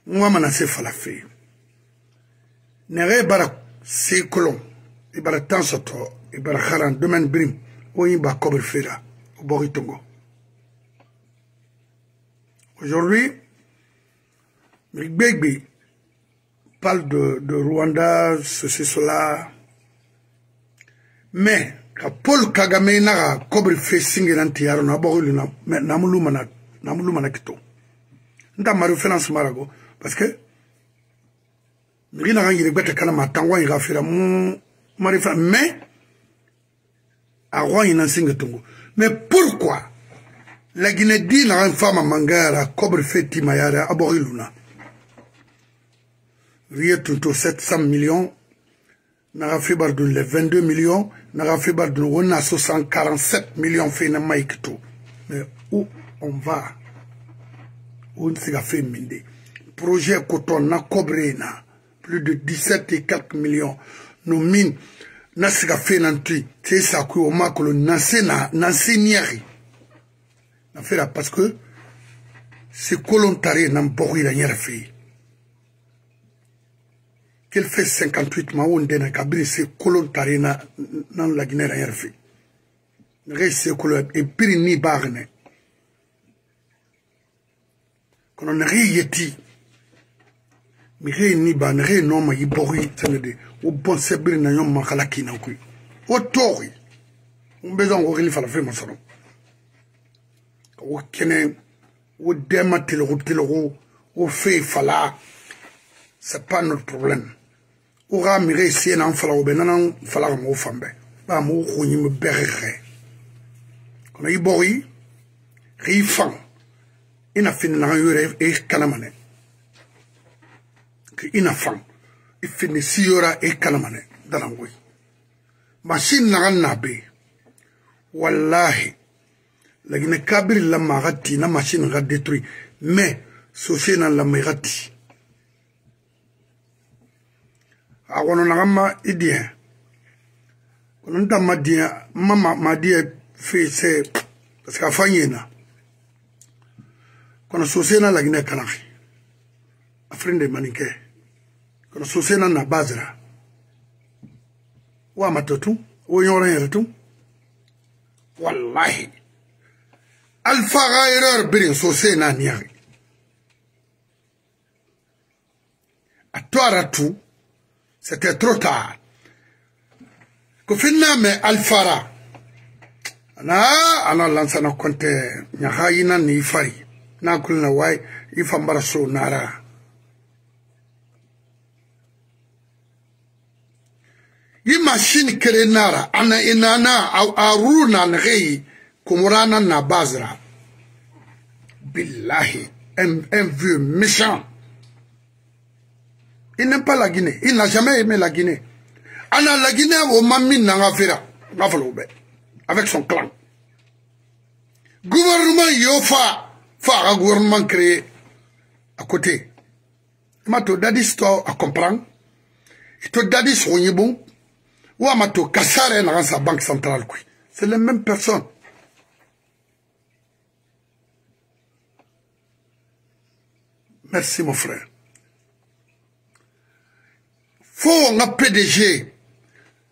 Nga mana se fala fe nege bara sekolon ibara tan soto i bara haran domaine brim o yi ba kobre fera o bogi tongo aujourd'hui Gbegbe parle de, de Rwanda, ceci, cela. Mais ka paul kagame na ka kobre fe singira nti yaro na bogulu na na muluma na na muluma na kito nta mari finance marago parce que miri na ngire gbete kana matangwa ngira fira mu mari fa mais a roi ina singa tungu mais pourquoi la Guinée dit na fama mangara kobre fe timayara abogulu na riye tunto 700 millions. Naga fibar dun les 22 millions. Naga fibar dun wona 647 millions. Fe na mike to mais où on va? On siga fe minde projet coton na cobre na plus de 17 et quelques millions. No mine nasika fe na nti ti e sakue o makolo na nse na, na nse niari. Na fe la parce que si kolon tari ye na nbɔgo yira n yɛrɛ fe. Ye kel fe 58 ma wo n dena kabiri se kolon tari ye na na n laginɛ yira n yɛrɛ fe nege se kolo e biri ni baagenɛ kono nege ye ti mi re ni ba nge no ma yibori tene o bon se biri na yom makala kina ku o tori on besoin ko ri fala fe mo sono o kene o dema telo telo o fe fala c'est pas notre problème. O ga mire sie na fala o be na fala mo fambe ba mo ko nyi me berre kono i bori ri fan ina fin na yore e kalamane ki i nafan i fini siyora i kalamanɛ danangoyi masin naga nabe wallahi. Lagine kabiri lama aga ti na masin aga détruit. Mais sosé na lama iga ti ah, a kɔnɔ naga ma i diɛ kɔnɔ n ta ma diɛ ma ma diɛ fe sɛ parce que a fa ɲe na kɔnɔ sosé na lagine kanaxi afrin de manin kɛ sosena na bazira wa matatu wo yoran yere tu wallahi. Alfa erreur birin sosena niyari a to aratu c'était trop tard. Ko finna me alfara ana ana lansana konte nyaha yina ni fari. Na kulna wai ifambara so nara yi machine kere nara ana inana aru na ngei kumurana na bazra. Billahi un, un vieux méchant. Il n'aime pas la Guinée. Il n'a jamais aimé la Guinée. Ana la Guinée au mami nanga fera ngafalo be avec son clan. Gouvernement yofa fa un gouvernement créé à côté. Ma to dadis to à comprendre. To dadis bon ou ma to kasare na sa banque centrale c'est les mêmes personnes merci mon frère. Faut nga PDG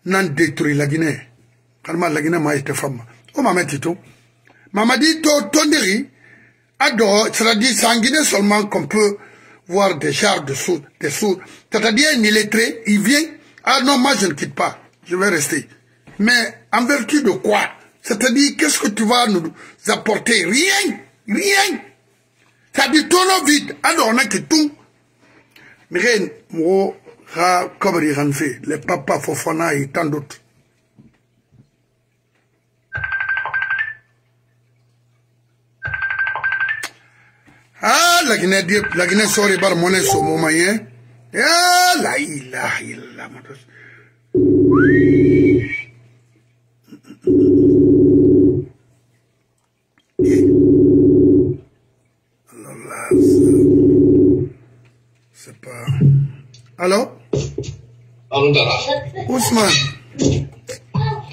nan détruit la Guinée. Kalma la Guinée ma été femme. O mama tito. Mama dit to tondiri. Ado c'est-à-dire c'est en Guinée seulement qu'on peut voir des chars de sourds des sourds c'est-à-dire un illettré il vient. Ah non moi je ne quitte pas je vais rester. Mais en vertu de quoi? C'est-à-dire qu'est-ce que tu vas nous apporter? Rien. Rien. C'est-à-dire tono vide ado on a que tout mais moi ha kabari hanfe les papas fofana et tant d'autres. Ah la Guinée la Guinée sori bar so moma ye ya la ilaha illallah matos c'est pas Allô? Allô, Dara. Ousmane.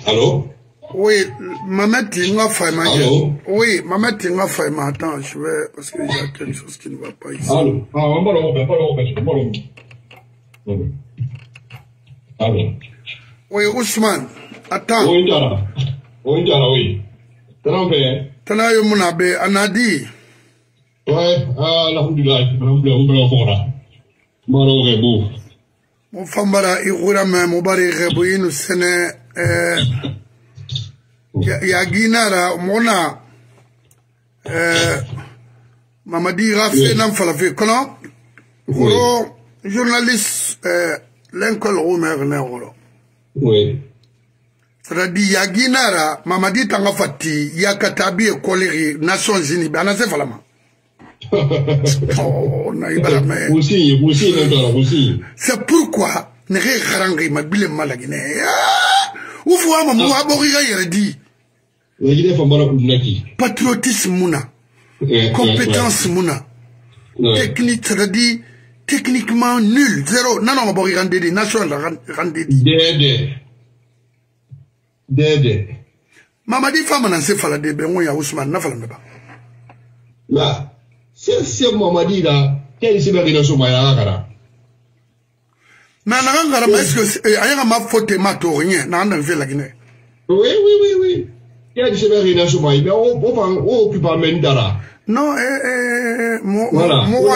Allô? Oui, Maman Tinga Faima. Allô? Oui, Maman Tinga Faima. Attends, je vais. Parce qu'il y a quelque chose qui ne va pas ici. Allô? Ah, on va le pas le pas le Allô? Oui, Ousmane. Attends. Oui, Dara. Oui, Dara, oui. T'en fais Tana yo munabe anadi. Ouais, ah, alhamdulillah. Alhamdulillah, on va le faire. Maro rebu. Mo fambara igura me mo bari rebu inu sene eh ya, ya ginara mona eh mamadi rafe nam falafe kono goro journaliste eh l'encol rumer ne goro Oui. Fradi Yaginara, Mamadi Tangafati, Yakatabi et Koleri, Nations Unies, Banase Falama. *laughs* oh, aussi, aussi, aussi. C'est pourquoi, Nere Harangi, Mabile Malagine, ah, Oufoua, Mamou Aboriga Yeredi. Patriotisme Mouna, compétence Mouna, technique, Fradi, techniquement nul, zéro. Non non abori rande di nation la rande di. Dede. Dede. Mama di fama na se fala de be ngoya Ousmane na fala ba. Là, c'est c'est Mamadi là. Quel maillard là Na na ngara ma est-ce que ayanga ma faute ma to rien na na ve la Guinée. Oui, oui, oui, oui. Quel son maillard Mais on on on occupe pas. Non eh eh mo Voilà. mo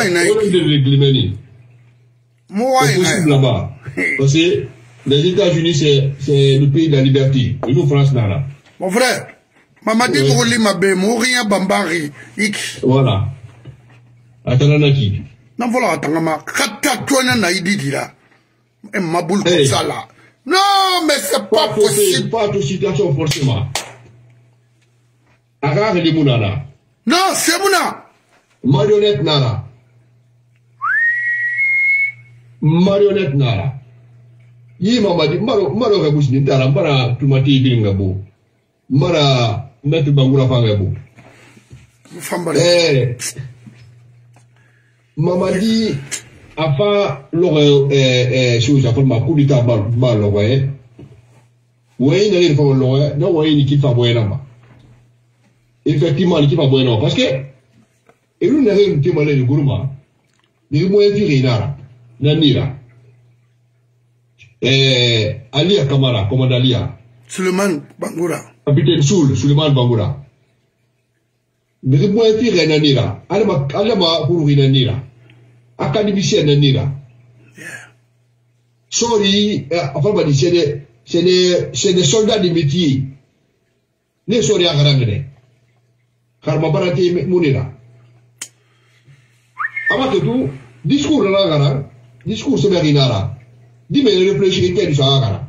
C'est possible là-bas. Parce que les États-Unis, c'est le pays de la liberté. Et nous, France, là, là. Mon frère, Mamadi. Mourli Mabé, Mouria Bambari, Ik. Voilà. Attends, Naki. Non, voilà, attends, ma kata toina na ididi là. Et ma boule comme ça là. Non, mais c'est pas possible, pas toute situation forcément. Akara les mounana. Non, c'est Mouna. Marionnette nara. Marionnette nara. Yi mamadi maro maro ka busni ndara mbara tumati biringa bu Mara metu bangura fanga bu Fambare. Eh. Mamadi afa logo eh eh chose afa ma kudita ba ba logo eh. Wey na ni fo logo. No wey ni kifa buena ma. Effectivement ni kifa buena parce que elu na helu tema le gourma ni moyen e firi nara Namira. Eh, Alia Kamara, commandant Alia. Suleiman Bangura. Capitaine Soul, Suleiman Bangura. Biribwa epire Nanira. Alama, alama hururi Nanira. Akademisyen Nanira. Yeah. Sori, eh, afalba di, c'est des, c'est des, c'est des soldats de métier. Ne sori akarangene. Karma barate munira. Ama tuh discours la gara, discours se berinara di réfléchir ke di sa gara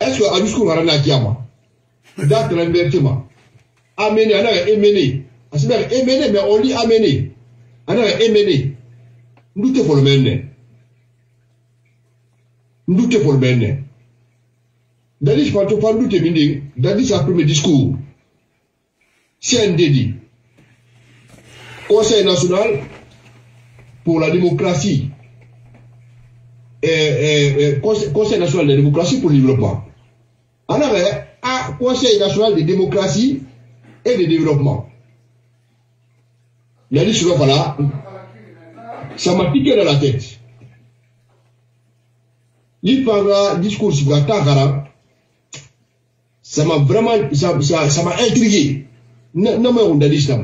est-ce que a discours gara na kiama. Da transvertement amener ana emene asibere emene mais on lit amener. Ana emene ndute folo menne ndute folo menne dadi fanto fan ndute mindi dadi sa premier discours. CNDD Conseil national pour la démocratie et, et, et Conseil, national de démocratie pour le développement en avait un Conseil national de démocratie et de développement il a dit voilà ça m'a piqué dans la tête. Il parla discours sur la Takara. Ça m'a vraiment, ça, ça, ça m'a intrigué. Non, mais on a dit ça.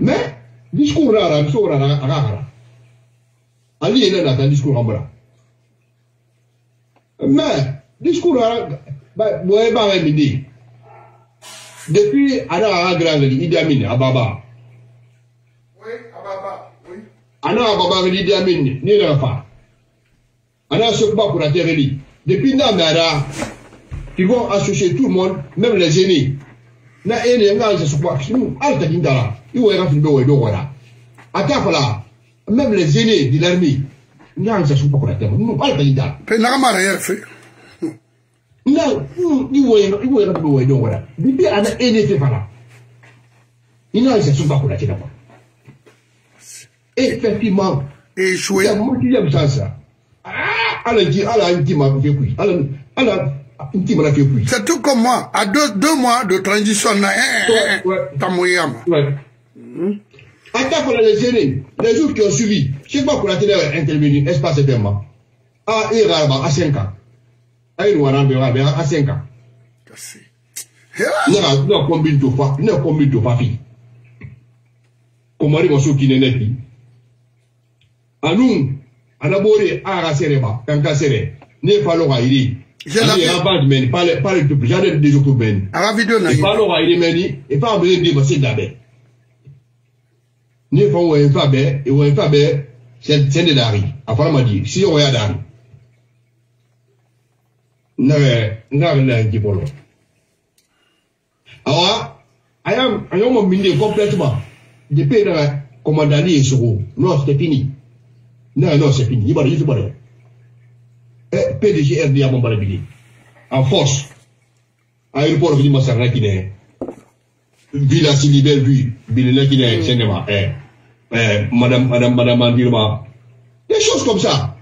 Mais, discours rara, discours rara. Ali est là, dans discours rara. Mais, discours ouais, bah, ouais, midi. Depuis, Ana Agrangli, Idi Amin, Ababa. Oui, Ababa, oui. ana baba ngeli di amin ni na fa ana pas pour la terre li depuis na mara ils vont associer tout le monde même les aînés na ene nga se pas nous alta dindara i wo ga fin be wo do wala même les aînés de l'armée nga se pas pour la terre nous alta dindara Pe nagamara yer fe. na i wo i wo ga be wo do wala bibi ana ene te fala ina se pas pour la terre effectivement. Et échoué. ya sasa ah ma C'est tout comme moi. À deux, deux mois de transition, na, eh, eh, eh, ouais attaque on a laissé les jours qui ont suivi. Chaque eh, ah! fois qu'on a télé intervenu, espace éternellement. À Iraba, à 5 ans. À Irwana, à 5 ans. Non, non, combine de fois, non, combine de fois, fille. Comment est-ce qu'il n'est pas A nous, à la borée, à la sereba, quand à seré, n'est pas l'ora, il est. J'ai la bande, mais pas le peuple, j'ai des jours que ben. À la vidéo, n'est pas l'ora, il est meni, et pas besoin de dépasser d'abord. Ne fa wo e fa be, e wo e fa be, c'est c'est de dari. Afala ma di, si wo ya dari. Na na na ngibolo. Awa, ayam ayam mo minde complètement. Depuis na commandant et soro. Non, c'est fini. Non, non, c'est fini. Il ibara. Eh, PDG RDA mon balabili. En force. Aéroport bi ma sarna kine. Villa Silibel bi, bilina kine cinéma. Eh. Eh, madame madame madame Mandirma. Des choses comme ça.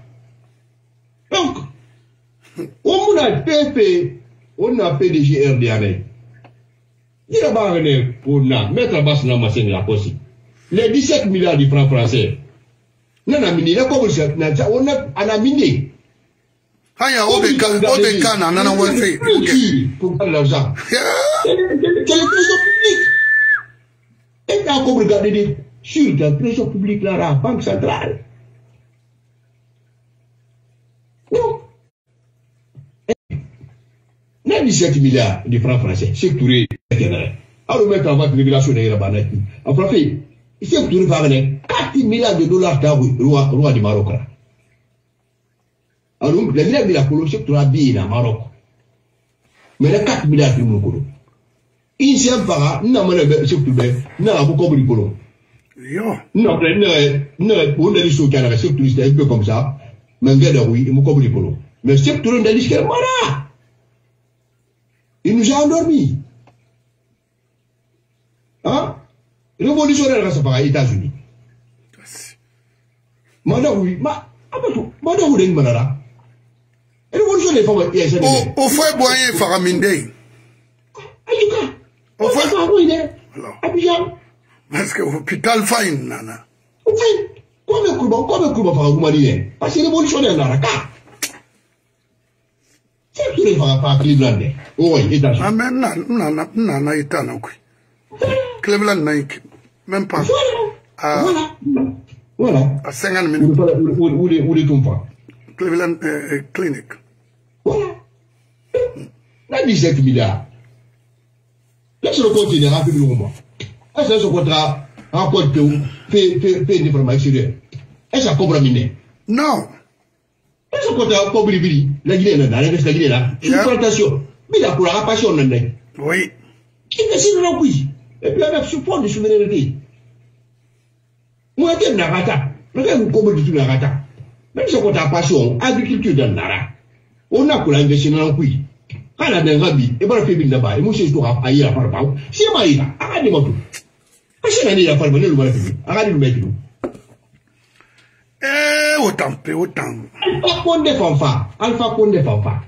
Donc, on a PP, on a PDG ne on a mettre na machine la. Les 17 milliards francs français. Ko na on a nana, pour l'argent. Quelle prison publique. Et quand vous regardez les sur la prison publique là, la Banque centrale, non. N'a 17 milliards de francs français, c'est touré. Alors, maintenant, on va créer la sonnerie. En français, c'est touré par 4 milliards de dollars dans le roi du Maroc. Alors, la milliards de la colonie, c'est touré le Maroc. Mais les 4 milliards de dollars. Moukolo. Il s'est pas, n'a pas le surtout bien, n'a pas beaucoup de boulot. Yo. Non, après, non, non, on a dit ce qu'il y a, surtout, c'est un peu comme ça. Mais il y a oui, beaucoup de boulot. Mais qu'il y a voilà. Il nous a endormis. Hein? Révolutionnaire, part aux États-Unis. Manda oui, ma, abatu, manda oui, d'eng manara. Révolutionnaire, boyen. Au Au fait- fait, oui, Alors. Abidjan. parce que hôpital fa in nana. Ko ko be kuruba faga kuma ni ye. Parce que révolution de nara ka. Le faga faga Cleveland de. Et dans ah mais na nana nana itana kwi cleveland na ik même pas à, Voilà. Voilà. à 50 Où minutes où les tomba. cleveland euh, euh, clinic Voilà. Na 17 milliards. Laisse le compte général plus loin. Est-ce que ce contrat encore fait une information extérieure? Est-ce que ça comprend non Est-ce que contrat comprend bili la Guinée là, la Guinée la Guinée là. Une plantation. Mais la pour la passion là. Il oui sur la couille. Et puis avec support de souveraineté. Moi, je suis Nagata. Regarde vous comment du Nagata. Même si on a passion, agriculture dans Nara. On a pour l'investir dans kana denga bi e bara pebin da ba e mushe to a yi afar ba shi ma yi a ga ni mato kashi na ni ya farba ne lu bara pebin a ga ni lu mai kidu eh wotan pe wotan alfa konde fanfa alfa konde fanfa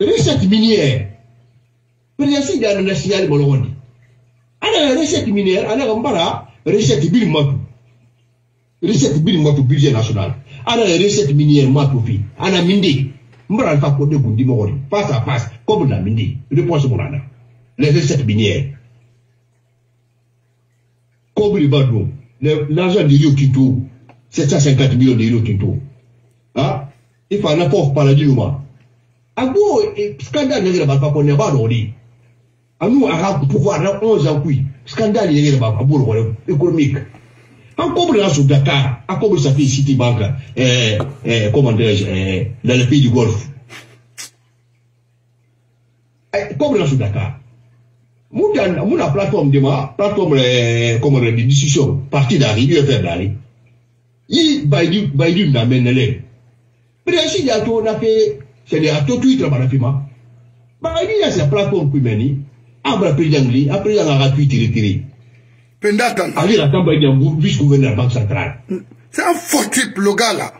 recette minière président da na signal bolo woni ana recette minière ana ga mbara recette bil matu recette bil do budget national ana recette minière matu fi. Ana Mindi Mbara ko de Gundi Mogori. Face à face, comme la mindi. Réponse monana. Les recettes binières Comme le badou. L'argent de Rio Tinto. 750 millions de Rio Tinto. hein il faut un apport par la Diluma. Ago, scandale n'est pas qu'on n'est pas d'ordi. A nous, à pouvoir, à 11 ans, oui. Scandale n'est pas pour économique. En comme là sur Dakar, à comme ça fait Citibank, eh, eh, comment eh, dans le pays du Golfe. Eh, sur Dakar. Moutan, mouna plateforme de plateforme, eh, comment dire, de discussion, parti d'Ari, UFR d'Ari. menele président ya to na fe c'est à to twitter bana fima bayidu ya sa plateforme kumeni abra président li a président ga twitter tiri penda mpe ndatana avec atamba ya vice gouverneur banque centrale. C'est un faux type le gars là.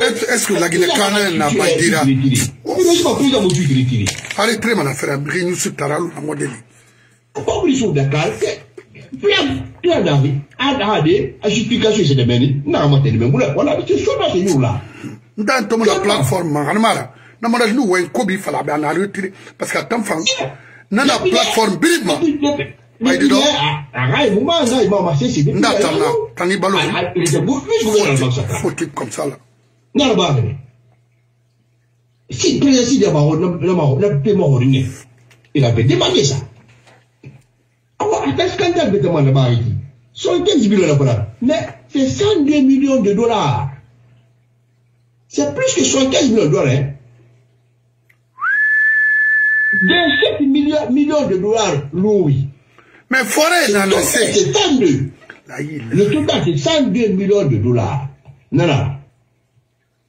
Est ce que la guinée kana na bandira ale trema na fɛrɛ réunion sur taralu na modeli pabliso dakar plan davi adade a justification c'est demain na ma tene ngula wala c'est ça c'est nous là ndan tomo la plateforme manganmara na modeli nu wen kobi fala be na retire parce que tam fam na la plateforme birima Ay, di do. Agai, muma, ngai, mama, c'est c'est. nda tan na tani balo Il était beaucoup plus gouverneur banque centrale. faux type comme ça là Nana ba gani. Si président na. Il avait demandé ça. Alors, à ce scandale de demande ba ici. 75 millions de dollars. Mais c'est 102 millions de dollars. C'est plus que 75 millions de dollars. Hein. De 7 millions, millions de dollars, Louis. Mais forêt na le C'est c'est 102. la il Le total, c'est 102 millions de dollars. Nana.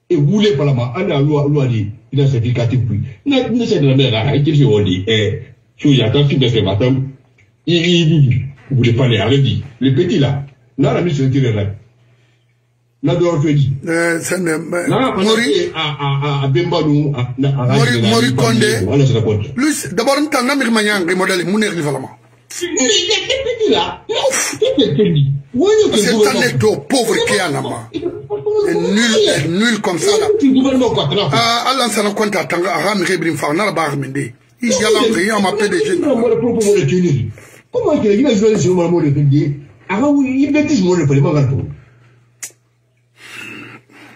Et vous voulez on a loi, dit, il a certificatif, puis. Non, non, c'est la merde, il dit, on dit, eh, si il attend, film de ce matin, il, dit, vous voulez dit, le petit là, non, la tiré là. N'a dehors fait dit. euh c'est ne Non, on a mori dit, à, Bemba, nous, Mori- Mori Condé. D'abord na ne le c'est. Oui, ne to pauvre qui a Et nul nul comme ça Tu ah kwanta tanga aha mi rebrin fa na ba mi de i yala ko ya ma PDG Comment est-ce que les journalistes sont vraiment de pas gâteau.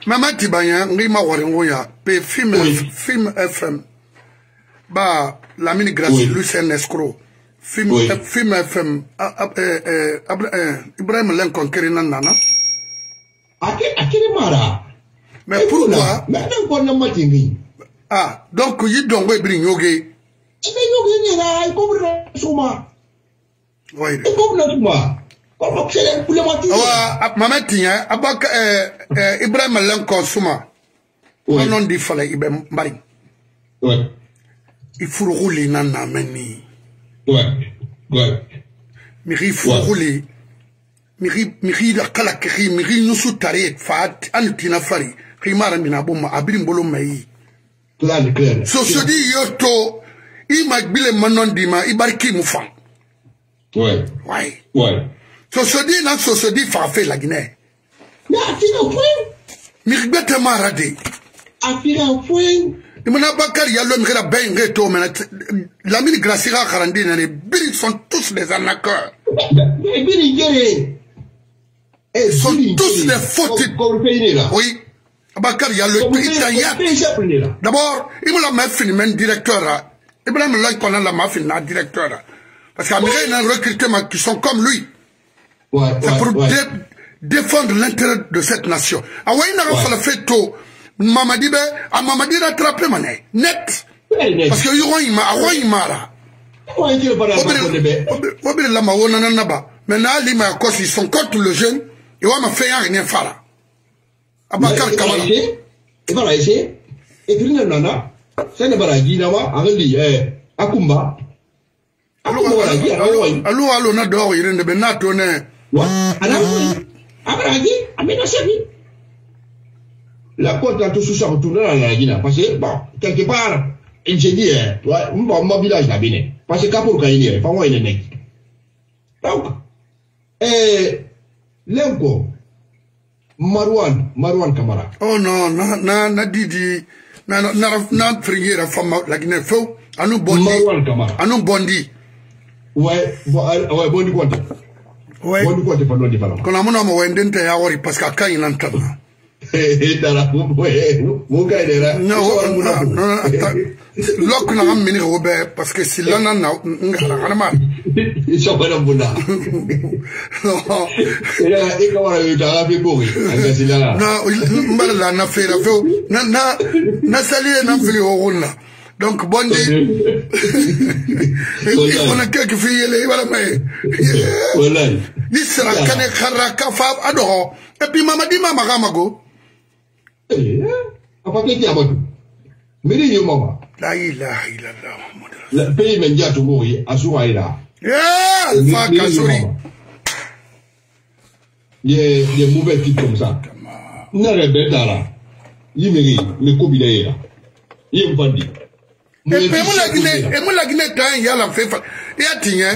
mama tibanya ngi ma wari ngoya pe film Oui. film FM ba Oui. Lucien Escro Fim oui. euh, film FM, euh, eh, eh, Ibrahim Lenko Kirina Nana. Akirimara. Mais mara, Mais on n'a pas Ah, donc il y a un brin yogi. Il y a un yogi, il y a Oui. Il y a un awa mama tiɲɛ a b'a ka eh, ɛɛ ɛɛ ibrahima lɛnkɔ suma. oui. anɔn di fala i bɛ nbari. na naamɛ. mixi foxule mixi da xalak xi mixi nusu tare fa ali tina fari ximara mina boma abirin bolo mayi. Sosodi yo to i ma gbile manon di ma i bari kimu fan wayi sosodi na sosodi fafe laginɛ mixi gbɛtɛ mara de. Point. Mirbete marade. À un point. Imana Bakar Yallo Mira Ben Reto, Lamine Gracira Karandine, les billes sont tous des arnaqueurs. Ils sont tous des là. Oui. Bakar Yallo, italien. D'abord, il m'a mis fini, même directeur. Il m'a mis là, qu'on a la mafia, directeur. Parce qu'Américains, il a recruté qui sont comme lui. C'est pour défendre l'intérêt de cette nation. Ah ouais, il n'a pas fait tôt. mamadi bɛ a mamadi la trappe ma nɛ net. Parce que ɲɔgɔn ɲuman a ɲɔgɔn ɲuman la o bɛ lama o nana naba mɛ n'ale ma kɔsi son contre le jeune i wa ma fɛn y'a ɲɛ fa la a b'a kari kaba la. i b'a la essayer et puis ne nana. Sani ne b'a la ji la wa a bɛ li ɛɛ a kunba. alu alo na dɔw yɛrɛ de bɛ n'a to ne. wa a n'a kun a bɛ na ji a bɛ na sɛbi. la côte a tout ça retourné dans la Guinée. Parce que, bon, quelque part, il s'est dit, bon, mon village là bien. Parce que Kapour, quand il est, pas moi, il est mec. Donc, eh, Lenko, Marouane, Marouane Kamara. Oh non, na, non, na, Didi, non, non, non, na, prier la femme, la Guinée, faux, à nous bondi. Marwan Kamara. À nous bondi. Ouais, euh, ouais, bondi quoi? Ouais. Bondi quoi, t'es pas loin de Palama. Quand on a mon homme, on a un dente à parce qu'à quand il entend. *laughs* lɔk na ka minigi o bɛɛ parce que silana na ngara hanama sɔkɔnɔ bunda i ka na yi taga a ka na n la na na na na sali na fili o na donc bon de *laughs* i fana kɛ k'i fi yɛlɛ voilà bala ni sara kane kara ka fa a et puis mamadi dit maga mago apake ti abadu mbiri ye mama la ilaha illallah muhammad pe men ja tumo ye asuwa ila yeah fa kasori ye ye mauvais type comme ça. Ne rebe dara yi miri me ko bile ye ye mfandi et pe mo la gine e mo la gine tan ya la fefa ya tinye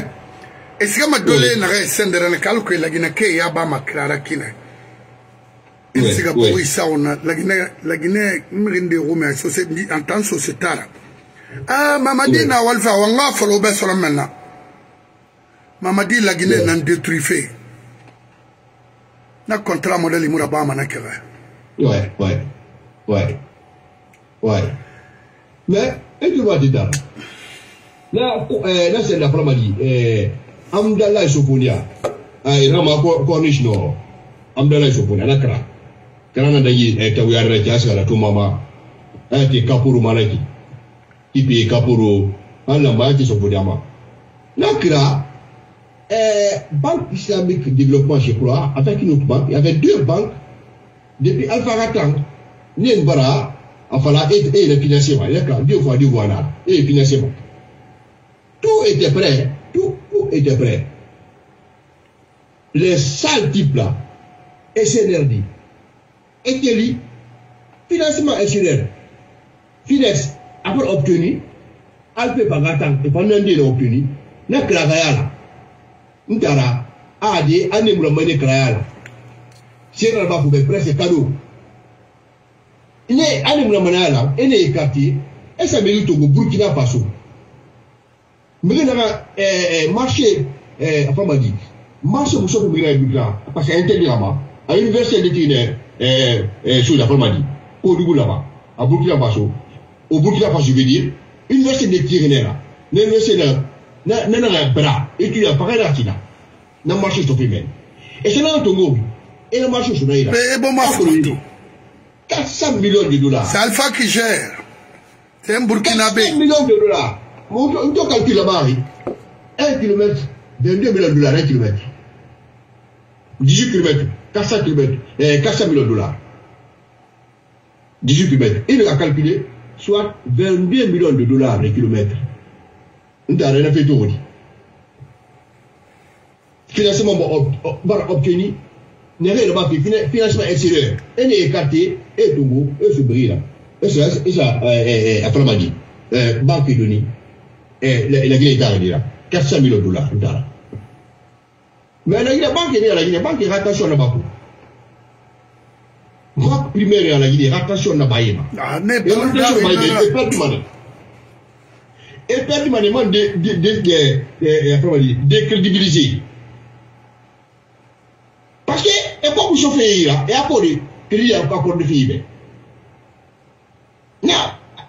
esika madole na ga sendere ne kalko la gine ke ya ba makrara kine il Ouais, siga ouais. pour ça on a la Guinée la Guinée mrinde rome société en tant sociétaire ah mamadi Ouais. na walfa wanga folo be solo menna mamadi la Guinée nan détruit fait na contrat modèle imura ba mana Ouais, ouais, ouais, ouais. Mais, et tu vas dire Là, euh, là c'est la première dit. Euh, Amdallah sokonia ay il rama corniche no. Amdallah sokonia la kra. Kra na dayi, eh, tawi arra ki asara to mama. Eh, ti kapuru malaki. Tipi kapuru. Allah ma ki Soponia ma. La kra, euh, Banque islamique développement, je crois, avec une autre banque, il y avait deux banques depuis Alpha Ratang, Nien Bara, là, et, et le financement, il y a deux fois deux fois là, et le financement. Tout était prêt, tout, tout était prêt. Les sales types là, SNRD, Eteli, financement SNR, Finex, après obtenu, Alpha Pagatang, et pendant deux l'ont obtenu, n'a que la là. Ntara, a dit, a n'est pas le là. Sierra ba ku presque cadeau. Ne ani muna mana la ene mérite au Burkina Faso. Marché marché Burkina parce que intelligemment à l'université sur la m'a dit au Dugu là-bas à Burkina Faso au Burkina Faso je veux dire université de Guinée là l'université là na na na bra et tu as parlé là. Na marché to fait et c'est là tongo et le marché sur là mais bon ma photo. 400 millions de dollars. C'est Alpha qui gère. C'est un 400 Burkinabé millions de dollars. Mon on te calcule là-bas 1 km 22 millions de dollars 1 km 18 km 400 km eh, 400 millions de dollars. 18 km il a calculé soit 22 millions de dollars le kilomètre on t'a rien fait tout financement bon, ob- bon, obtenu. N'avait pas fait. Fina- financement extérieur. Et n'est écarté et Togo et là. Et ça et ça après m'a dit banque donnée. Et la, la Guinée est arrivée là. 400 millions de dollars. Mais la Guinée, banque est la Guinée, banque est attention là-bas. Banque primaire à la Guinée, attention là-bas. Ah, Et attention là-bas, et monnaie, de, de, de, de, dire, décrédibiliser. Parce que, et quoi vous chauffez là, et après, qu'il y a encore de filles. Non,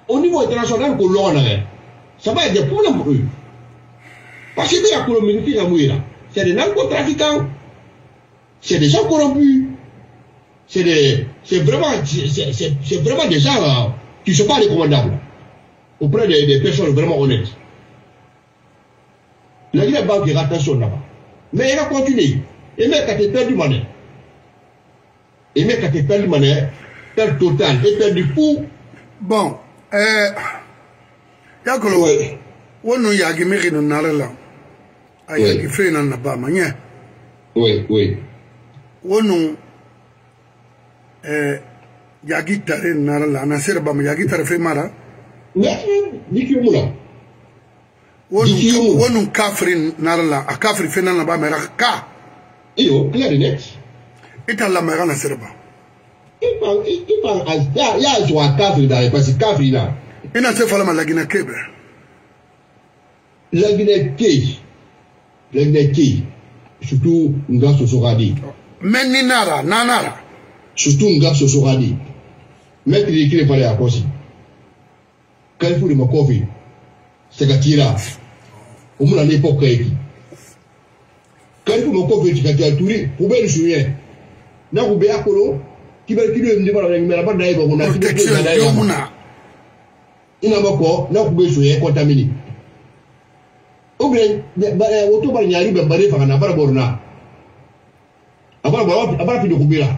au niveau international, qu'on l'a, ça va être des problèmes pour eux. Parce que la communauté là, c'est des narcotrafiquants, c'est des gens corrompus, c'est des, c'est vraiment, c'est vraiment des gens là, qui ne sont pas recommandables auprès des, des, personnes vraiment honnêtes. La Guinée banque attention là-bas. Mais elle a continué. Et même quand tu perds du monnaie, et même quand tu perds du monnaie, perd total, et perd du fou. Bon, euh, yakolo, Ouais. wonu yagi miri no nare la. ayɛdifiri na naba ama nyɛ wonu eh, yagitare nara la anasere bama yagitare fe mara. Wonu, wonu kafiri nara la a kafiri fe nana bama ra ka. Ita lama ya anasere ba ina se falama lagina kebe. Lagina kebe lɛgidɛ tɛ yen sutu nga soso ka di. mɛ ni nara n'a nara. sutu nga soso ka di mɛtiri kelen fana y'a kɔsi kalifu de ma kɔfɛ sɛgɛtira o mun na ne pɔ ka ye bi kalifu ma kɔfɛ sɛgɛtira turi o bɛ nin sunyɛ n'a ko bɛɛ y'a kolo kibɛri kilo ye nin bala nin bala ba da ye bɔ ko na kibɛri kilo ye nin bala ye i n'a ma kɔ n'a ko bɛ sunyɛ kɔntamini. hombre woto bara ñaari ɓe mbare a bara ɓorna a bara a bara pino kuɓira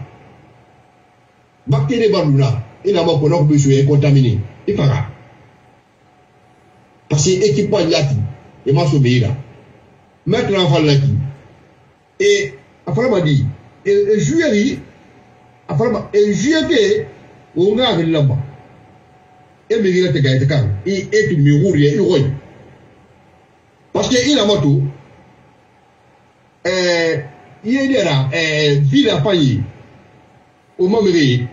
bactérie bara ɗuna inama kona kuɓe suye contamine i faga parce que équipe a ñati e ma soɓeyira maintenant fallaki e a farama di e juillet li a farama e juillet te wonga hakililamba e migira te gayte kan i etu mi wurye i xoy parce que ina moto. Ɛɛ yedera ɛɛ vila panyi o ma mege ye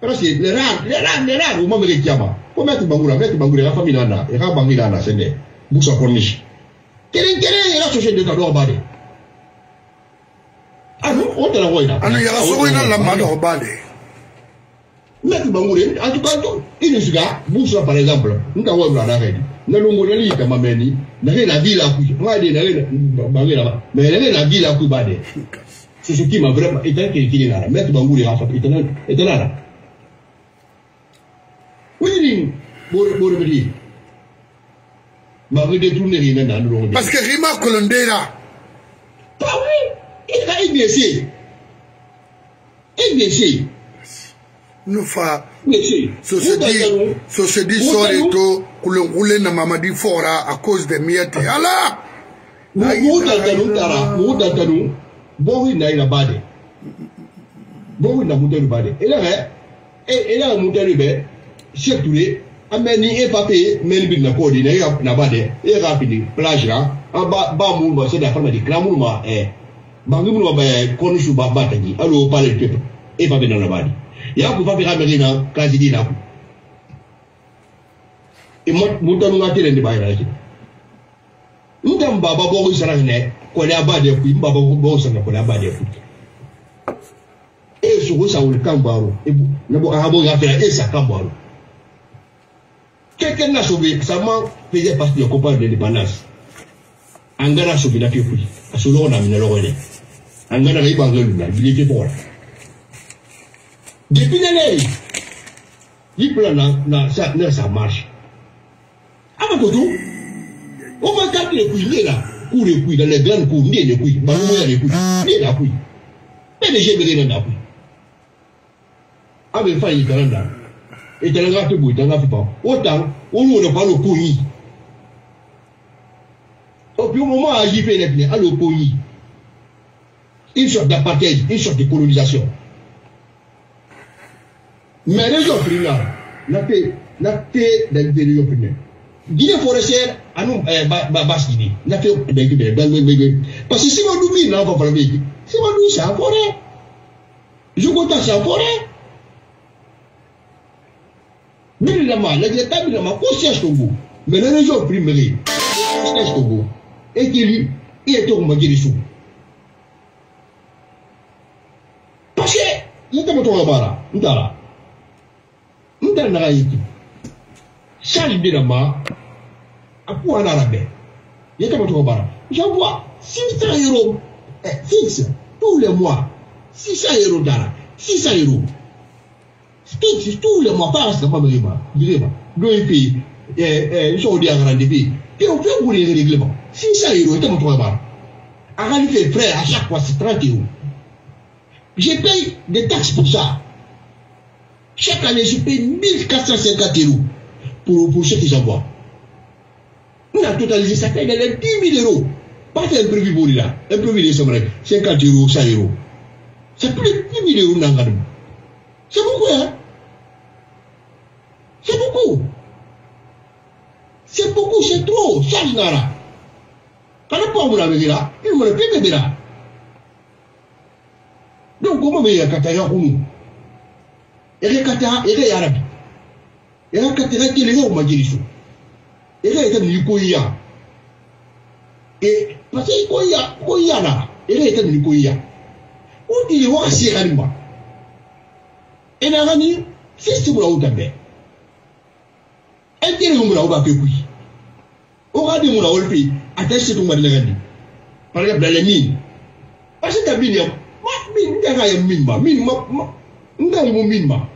parce que le rare le rare le rare o ma mege jama ko mɛ ti bangura mɛ ti bangura i ka famille n'a na i ka bangi n'a na sɛnɛ busa kɔnni kelen kelen yɛrɛ sɔsɛ de ka dɔgɔ ba de ani o tɛnɛ ko in na. ani yala sogo in na lamɔ dɔgɔ ba de. mɛ ti bangura en tout cas i ni siga busa par exemple. N ta wɔ wula n'a ka ɲi. Avons dit que ma mère, n'a rien là, moi, il n'a rien mais il n'a là, bade. C'est ce qui m'a vraiment étonné qu'il est là. Meti bangure, il a fait étonné, étonné là. Oui, il bon, bon, me dit. Ma vie détournée, il est dans le monde. Parce que rima kolondera. Pas oui, il a. Il. Nous fa société société sore to kulungule na mamadi fora à cause des miettes. Allah. mugu dantanu tara. Mugu dantanu bɔhu na ina ba de bɔhu na mutɛlu ba de e ela ka mutɛlu bɛ sɛture an bɛ ni e papiye mɛni bi na k'o di na e ka na ba de e ka fini plage la an ba ba minnu ma se da fana di kila minnu ma ɛ bangi minnu ma bɛ kɔni su ba ba tagi. Hali o pale pepe e papiye na na ba di y'a kun papiye ka mɛri na kasi di na kun mutɛlu ka tɛrɛ de b'a yɛrɛ la n n baba bɔgɔ sara hinɛ kɔlɛya ba de kui n baba bɔgɔ sara kɔlɛya ba de kui e ye sogo sa wuli kan baro ne bɔ aha bɔ ya fɛ e sa kan baro quelqu'un n'a sauvé ça m'a faisait partie des copains de l'indépendance an gana sauvé ke kui a so lɔgɔ na minɛ lɔgɔ dɛ an gana i b'a gɛlu na bile ke bɔgɔ la depuis ne ne yi plan na na ça ne ça marche abagodo omaka de kui lela kure kui lala gran ku ndie ne kui balumo ya ne kui lela kui bene je bele na kui abe fa yi kalanda e kalanga te bu tanga fupa o tan o nu na palo ku yi au plus moment à JP les à l'oppoyi une sorte d'apartheid une sorte de colonisation mais les autres là la paix la paix d'intérieur primaire guinée forestière ani basque guinée nafe bɛgbɛ bɛgbɛgbɛ parce que simadu min n'an kɔ fana bɛ yen simadu c'est un forêt zogota c'est un forêt minnu lama lajɛ tabi lama ko siège togo mais les régions primaires siège togo et kiri i yɛ tɔgɔ ma jiri so parce que n tɛmɛtɔ ka baara n taara n taara naga ye ten. Birama, à quoi on a la baie Il était mon tour bara. J'envoie 600 euros eh, fixe tous les mois. 600 euros d'ara. 600 euros. Fixe tous les mois, pas à ce moment-là. Direma. Deux pays. Eh, eh, ils sont des grands pays. Puis on fait vous les règlements. 600 euros, était mon tour bara. À réaliser frais à chaque fois, c'est 30 euros. Je paye des taxes pour ça. Chaque année, je paye 1450 euros pour, ce que j'envoie. On a totalisé ça fait les 10 000 euros. Pas un prévu pour là. Un prévu c'est vrai. 50 euros, 100 euros. C'est plus de 10 000 euros dans C'est beaucoup, hein? C'est beaucoup. C'est beaucoup, c'est trop. Charge Nara. Quand parle de là, il me le fait là. Donc, comment me y'a kata y'a kunu? Y'a kata, y'a y'a arabi. Y'a yakatilakileka kumajiliso ekaita e, nikoya parce koya koyala ekaita nikoya udile wakasiekanima enakani sistimula utambe enterekumula ubakekui okadimula olpe atasitumbalilakani parce que bilale min parce que ta min ya min dakaya min ma min ma nga yimu min ma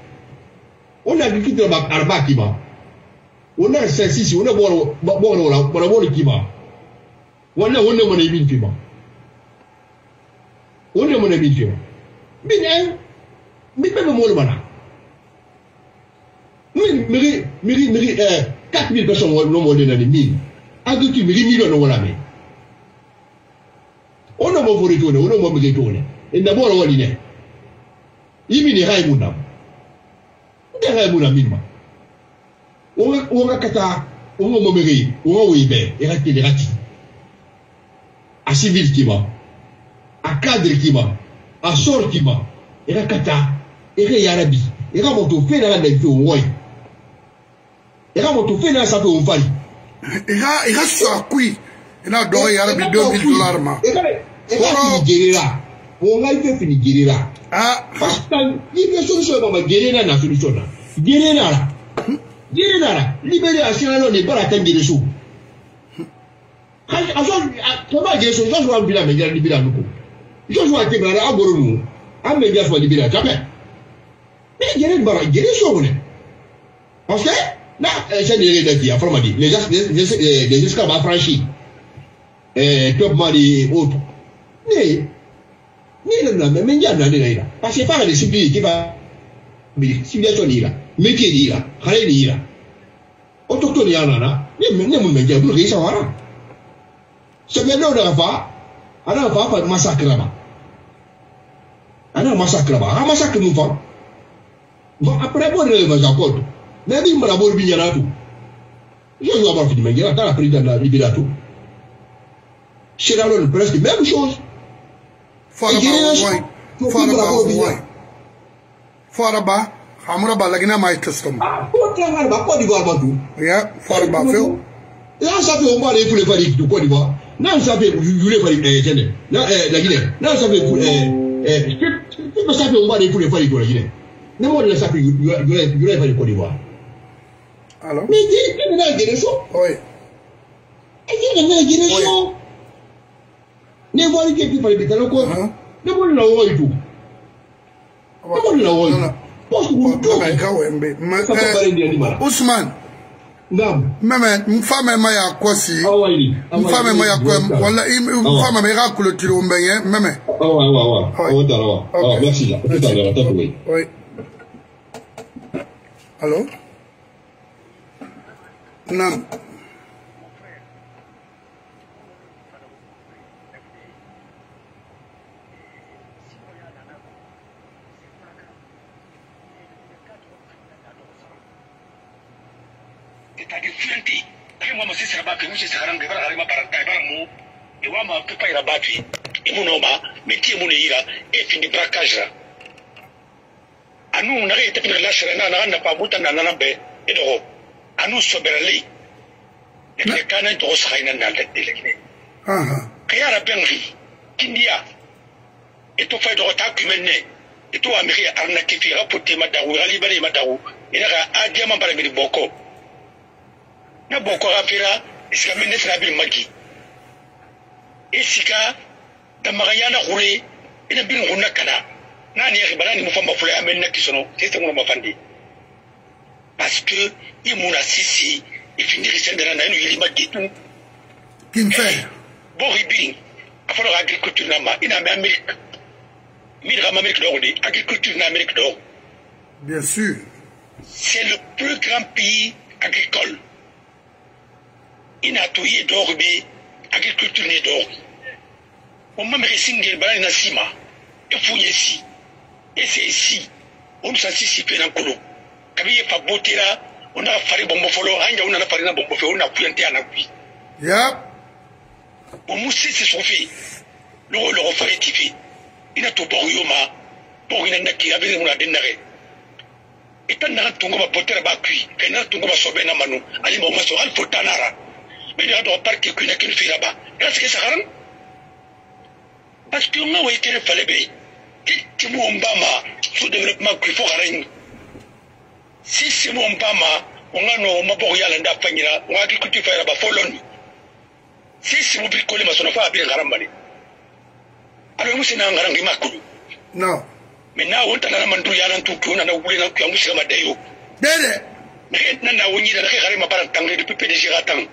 ona kikiti ba arba kima ona sensisi ona bono bono la bono bono kima wala ona mona ibin kima ona mona ibin kima min ay min be mo mana min miri miri miri eh 4000 personnes wala mo de nani min agriculture miri million wala me ona mo vore tone ona mo miri tone ndabora wali ne ibi ni haimu ere mu na minima wonga kata wonga momere wonga weibe era tele era ti a civil kima a cadre kima a sor kima era kata era yara bi era moto fene ala na efe owoi era moto fene ala safe omfali era era so akui ena dɔgɔ yara bi deux mille dollars ma. Kɔrɔ wonga ah. IPF ni gerera ah. Parce que libre solution ba ma gerera na solution na gerera la gerera la libération alors n'est pas la tête de sous aso tɔnba jɛ so. Sɔsɔ an bila mɛdiya libira nu ko sɔsɔ a tɛmɛ ala a bolo nu an mɛdiya fɔ libira kapɛ ne jɛnɛ bara jɛnɛ so wuli parce que na ɛsɛ de yɛrɛ dati a fɔlɔ ma di les les les esclaves affranchis ɛɛ tɔpuma de autres ne Mais le lendemain, mendiant na dena ira. Parce que pas de supplier qui va suppliation ira. Métier ira. Khale ira. Autochtone yana na. Ne ne mun mendiant bul risa wara. Sebenarnya udah apa? Ada apa apa masak kerama? Ada masak kerama. Ada masak kerama. Bon, après, bon, le masak kerama. Nanti merabur binyana tuh. Yo, yo, abang, tu mendiant. T'as la prise de la libération. Presque même chose. ফরবা আমরা বালাগিনা মাই টেস্টম বা কদিব আমাদু ইয়া ফরবা ফেও লা সাথে ও পারে ফুলে পারি দু কদিব না সাথে ইউরে পারি এ জেনে না এ লাগিনে না সাথে এ এ কি সাথে ও পারে ফুলে পারি করে গিনে না মো লা সাথে ইউরে ইউরে পারি কদিব আলো মি কি কি না গিনে সো ওই কি না গিনে so Nobody gave people the local. Uh-huh. Nobody know what you do. Nobody know what you do. What's going on? Usman. Mɛmɛ nfa mɛ ma y'a kɔ si nfa mɛ ma y'a kɔ wala nfa mɛ ma i ka kulo tiri o bɛ yɛ mɛmɛ. Awa awa awa awo t'a la wa awa merci la o t'a la t'a kun ye. Alo. Naam. tade fuyante ake mwa masi siraba ke musi sagaranga ibara harima baranta ibara mu. Ewa ma pepa e e ira e batwi imuno ma meti imuno ira efindi braquage ra anu nage ite pina lashra na naga napa muta na nana be edogo anu soberali ete kana dogo sagaina na lele kaya rabengi kindia. Eto fay dogo ta kumenne eto amiri arnake fi rapote madawu ralibane madawu ina ga adiama bara ngiri boko. Na boko afira isika sira magi isika ina ngunna kana na ni yaki banani mufamba fule amen na kisono sese ngono mafandi. Parce que imuna sisi ifindiri sendera na yili magi tu kimfe bori bin afalo agriculture na ma ina me amerique mi de amerique do de agriculture na amerique bien sûr. C'est le plus grand pays agricole ina to ye dɔw bɛ agriculture ne dɔw o ma mɛkɛ si ngeli bala ni na si ma e fu ye si e se si o musa si si pe na kolo kabi ye fa bo tera o na fari bɔnbɔ fɔlɔ an ja o nana fari na bɔnbɔ fɛ o na kuyɛn tɛ a na kuyi. yap. o mu se se sɔgɔ fɛ lɔgɔ lɔgɔ fari ti fɛ ina to bɔgɔ yo ma bɔgɔ ina na kiri a bɛ ne mun na den na kɛ. i ta nana tungo ma bɔ tera b'a kuyi ka nana tungo ma sɔ bɛ na manu hali mɔgɔ ma sɔn hali fo tan na ra. mbeɗe aɗo parti kuina kin firaba raske saharan par ce que nga way tere fale ɓe ittimo mbama su développement kui fo haran sisimo mbama onga no maboko yala nda fanyira onga agriculture fayra ba folon. Sisimo bi kole masono fa bi haran bane alo musina ngaran gi makulu no. Mena wonta na mandu yala ntu kuna na wule na kuyangu sigama dayo. Bere na na wonyira na ke haran mabara tangre du PPDG ga tangre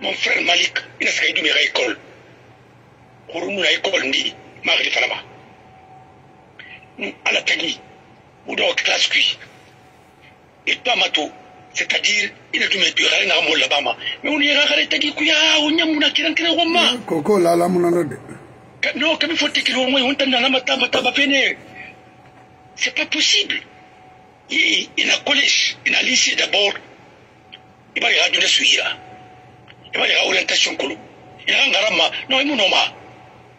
mon frère Malik ina sai dumi ga école kurunu na école ndi ma ga fana ma ala tagi ou do classe qui et pas mato c'est-à-dire ina dumi bi gare na mo labama. Mais on ira gare tagi ku ya wonya muna kiran kiran gomma koko lala munano de non kami faut que l'on on t'a na mata mata ba pene c'est pas possible. Il il a collège il a lycée d'abord. Il va y avoir de suira i b'a yaga orientation kolo yaga ngara ma non i mu nɔ ma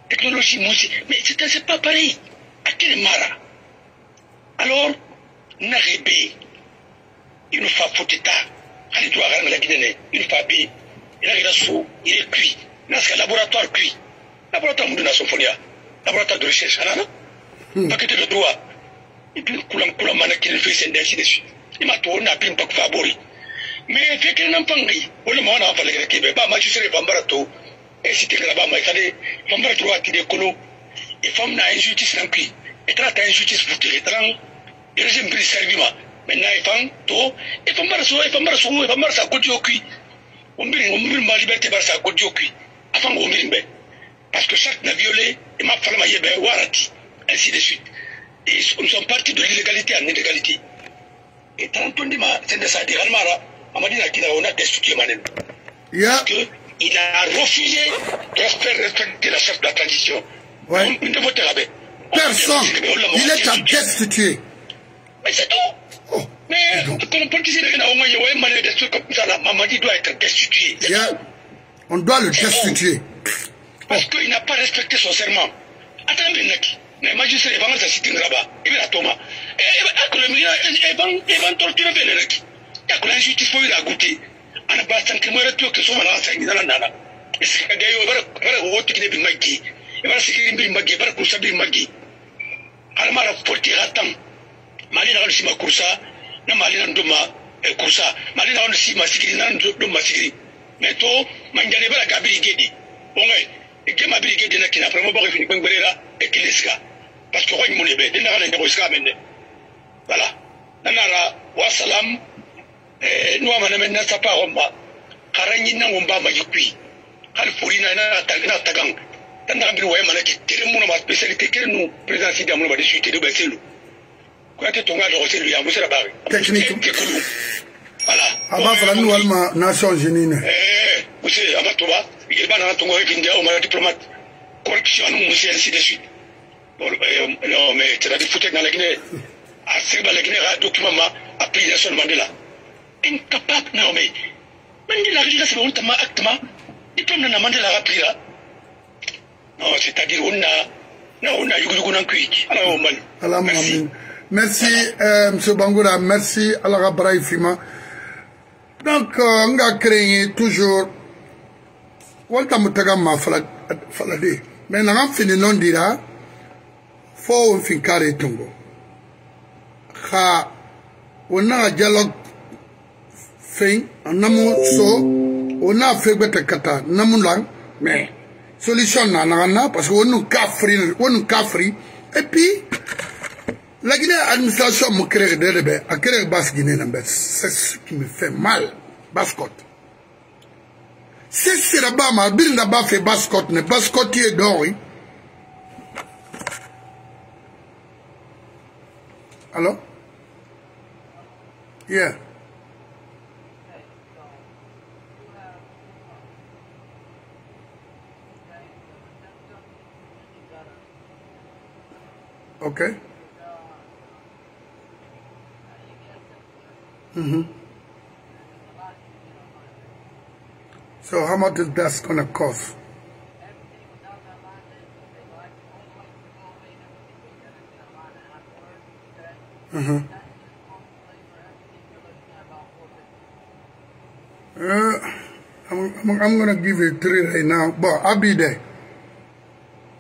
technologie mu si mais c'est c'est pas pareil. A kene mara? Alors nage be yen i nu fa fote ta. Hali to a kara ngala kidene i nu fa be yen i nage da so i re cuit n'a sika laboratoire cuit. Laboratoire mu duna sonfoniya laboratoire de recherche. Ah, Anana hmm. paquete de droit i bin kulankulan mana kelen fe sen dɛ ainsi de suite i ma to o na bin bakufa bori mais kire nan pangi wala ma wana fale e de kono e na injustice nan e trata injustice e e e bambara e bambara e liberté parce que chaque n'a violé et m'a fallu ma de suite. Et ils sont partis de l'illégalité en illégalité et de ça almara amadi na kina on a destitué manen ya que il a refusé de faire respecter la chef de la transition Ouais. on là personne il est à destituer mais c'est tout oh mais comme politicien de na on y ouais mané des trucs comme ça mamadi doit être destitué on doit le destituer parce qu'il n'a pas respecté son serment. Attendez, Naki. Les magistrats, ils vont se citer là-bas. Ils vont Thomas. Et ils vont ils vont torturer Naki. takulan shi ci soyi da gute ana ba san kai mara to ke so mana sa ni nan nana. Iska ga yo bara bara ho to kine bi maggi bara sikiri bi maggi bara kursa bi maggi har mara porti hatan mali na shi ma kursa na mali na nduma kursa mali na wani shi ma sikiri na nduma sikiri me to manjane bara kabiri gedi ongai gema biri gedi na kina pramo bako fini kwengberera ekiliska parce que ko mun be dinna kana ndako iska menne voilà. Nanara wassalam salam eh no ama na menna sapa homba karanyi na ngomba ma yikwi hal furi na tan da bir ke ma président sidi mun ba ko ate tonga do selu ya musara Technique. eh ama il ba na o ma corruption ainsi de suite. Bon non mais tu as dit foutre dans la Guinée à Seba la Guinée a document Nelson Mandela incapable non mais Mandela je sais pas où acte ma diplôme na Mandela a pris là non c'est-à-dire on a non on a yugu yugu nan kuiki ala o man Allahumma amin. Merci, euh, M. Bangoura. Merci, Braille Fima. Donc, euh, on a créé toujours. Walta mutaga ma falade. Mais n'a fini non dira. Faut on fin tungo. Kha. On a un dialogue feŋ namu so o n'a fegbe tɛ ka taa namu la mɛ eh. solution na naga na parce que o nu ka firi o nu ka firi et puis la Guinée administration mu kere de de bɛ a kere basse Guinée na bɛ c'est ce qui me fait mal Basse-Côte c'est sera ba ma biri da ba fɛ Basse-Côte ne Basse-Côte ye dɔn ye alors yeah. Okay. So how much is that gonna cost? Uh, I'm, I'm, I'm gonna give you three right now, but I'll be there.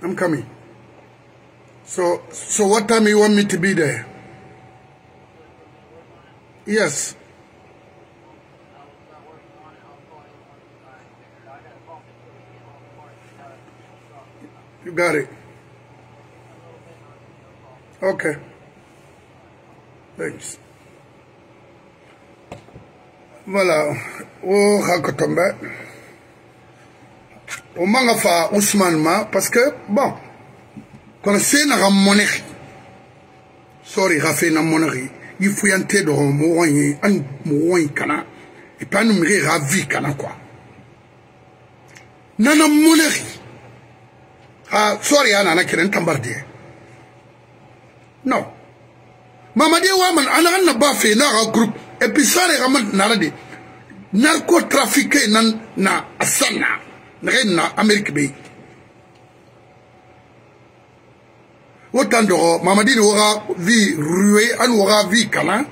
I'm coming. So, so what time you want me to be there? Yes. You got it. Okay. Thanks. Voilà. O hakotombe. O manga fa Ousmane ma parce que bon. kono se naga monegi sori ga fe na monegi i fuyante dogo mogong ye an mogong ye kana e pa nomege ga vi kana kwa nana monegi a sori ya nana kere ntambardiye no mamadi waman anaga na ba fe naga groupe. Et puis sori ga nara de narcotrafique na na asanna nage na amérique be Autant de Mamadi aura vie ruée, an aura vie kana.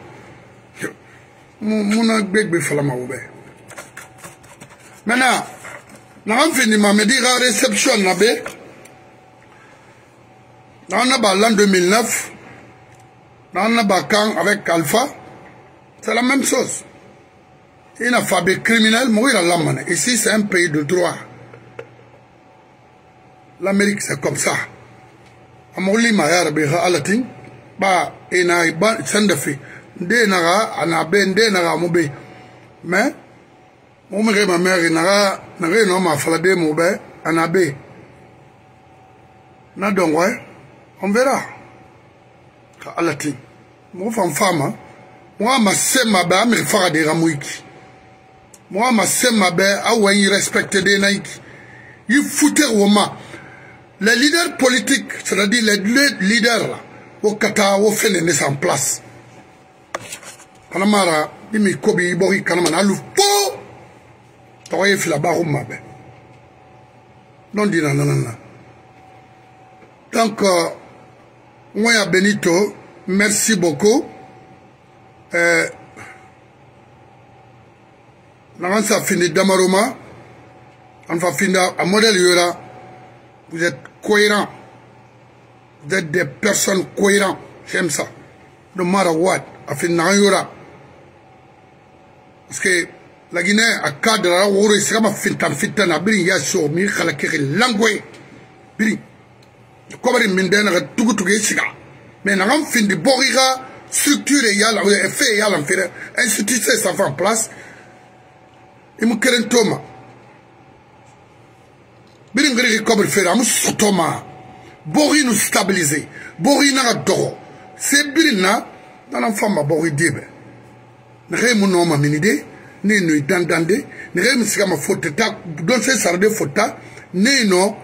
Mon beg be falama oube. Maintenant, na fini Mamadi ra réception na be. On a l'an 2009, on a Bakan avec Alpha, c'est la même chose. Il n'a pas de criminel, mourir à l'âme. Ici, c'est un pays de droit. L'Amérique, c'est comme ça. amolima ya rabbi ha alatin ba ina ba sanda fe de na ga ana be de na ga mo be me mo me ga ma me na ga na ga no ma fala de mo be ana be. Na don wa on verra ka alatin mo fam fama mo ama sema ba me fara de ga mo iki mo ama sema be awen respecte de na iki yi futer wo ma les leaders politiques, c'est-à-dire les deux leaders au Qatar, au fait les mises en place. Kanamara, imi kobi ibori kanamana alu po. Tawaye fila barum mabe. Non di nanana. Donc, euh, Mouya Benito, merci beaucoup. Euh, Nansa fini Damaroma. On va finir à modèle Yura. Vous êtes cohérents, d'être des personnes cohérentes. J'aime ça. No matter what, afin n'ayura. Parce que la Guinée a cadre la woro isra ma fintan fintan a biri ya so mi khala ke langwe biri ko bari min den ga tugu tugu siga mais na gam fin di boriga structure ya la effet ya la faire institut ça en place et mon keren toma biri ngiri ki kobri fere amu sotoma. Bori nu stabilise bori naga dogo se biri na nanan famba bori debe naxe mu nooma mini de ne no i dandande naxe mi sigama foteta don se sarade fotta ne no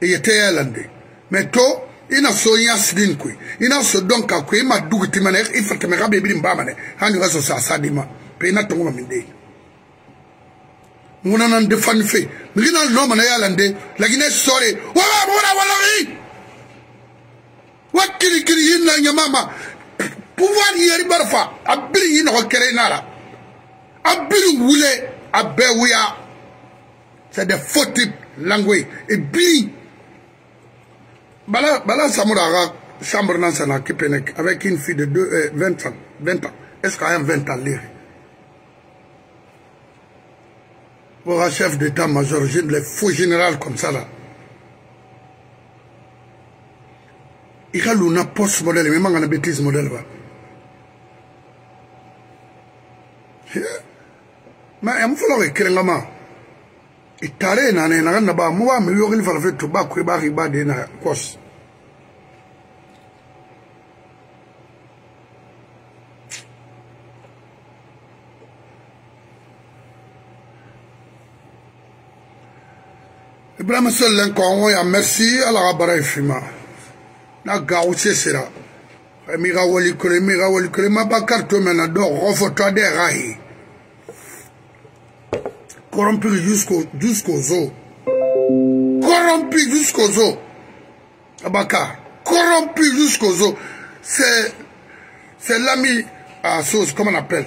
yeteyalande me to ina so yasidin koy ina so donka koy ima dugitimane i fatamexabe biri mbamane hani xa so sasadima pe ina tongoma min dey ngunana nde fani fe. Mikina loma na yala nde lakini sore. Wala wala wala yi wakiri kiri yin na nyamama pouvoir yeri barfa abiri yin ko kere nara. Abiri wule abe wuya. C'est des fautes langue et bi bala bala samura ga chambre nan sana kipenek avec une fille de 2 euh, 20 ans 20 ans. Est-ce qu'elle a 20 ans lire Pour un chef d'état-major, les faux général comme ça là. Il a l'una post modèle, il a bêtise modèle. Mais il faut écrire la main. itare na ne na ba mu ba mu yo gil farfe to ba ku ba ri ba de na kos Ibrahim Sollen ko ya merci ala ga bara ifima na ga o se sera mi ga wali ko mi ga wali ma ba mena do go foto de rahi corrompu jusqu'au jusqu'aux. Corrompu jusqu'aux os. Abaka, corrompu jusqu'aux. C'est l'ami à sauce, comment on appelle,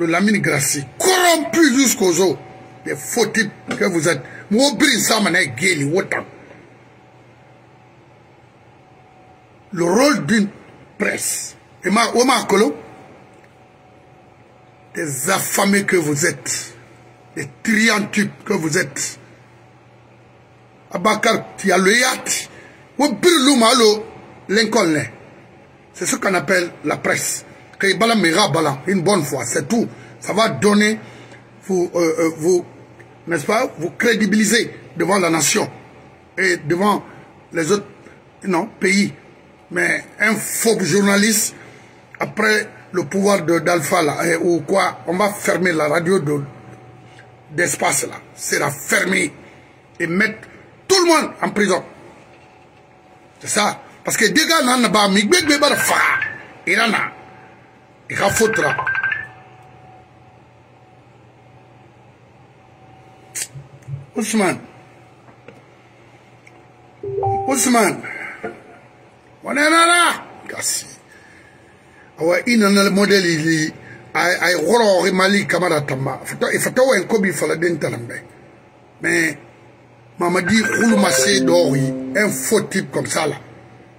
de l'ami Gracie. Corrompu jusqu'aux os. Des faux types que vous êtes. Mobile Samane Geli Wotan. Le rôle d'une presse. Et ma, Oma Kolo, des affamés que vous êtes les triantupes que vous êtes. Abakar Tialoyat, ou Birloumalo, Lincoln. C'est ce qu'on appelle la presse. Kaibala Mera Bala, une bonne fois, c'est tout. Ça va donner, vous, euh, euh, vous n'est-ce pas, vous crédibiliser devant la nation et devant les autres non, pays. Mais un faux journaliste, après le pouvoir d'Alpha, ou quoi, on va fermer la radio de d'espace là sera fermé et mettre tout le monde en prison. C'est ça. Parce que des gars n'en pas mis. Il en a. Il va foutre. Ousmane. Ousmane. On est là. Gassi. Awa ina na modèle il ay goro mali kamara tamba fato e fato wen ko bi fala den talambe mais mamadi khulu masse do yi un faux type comme ça là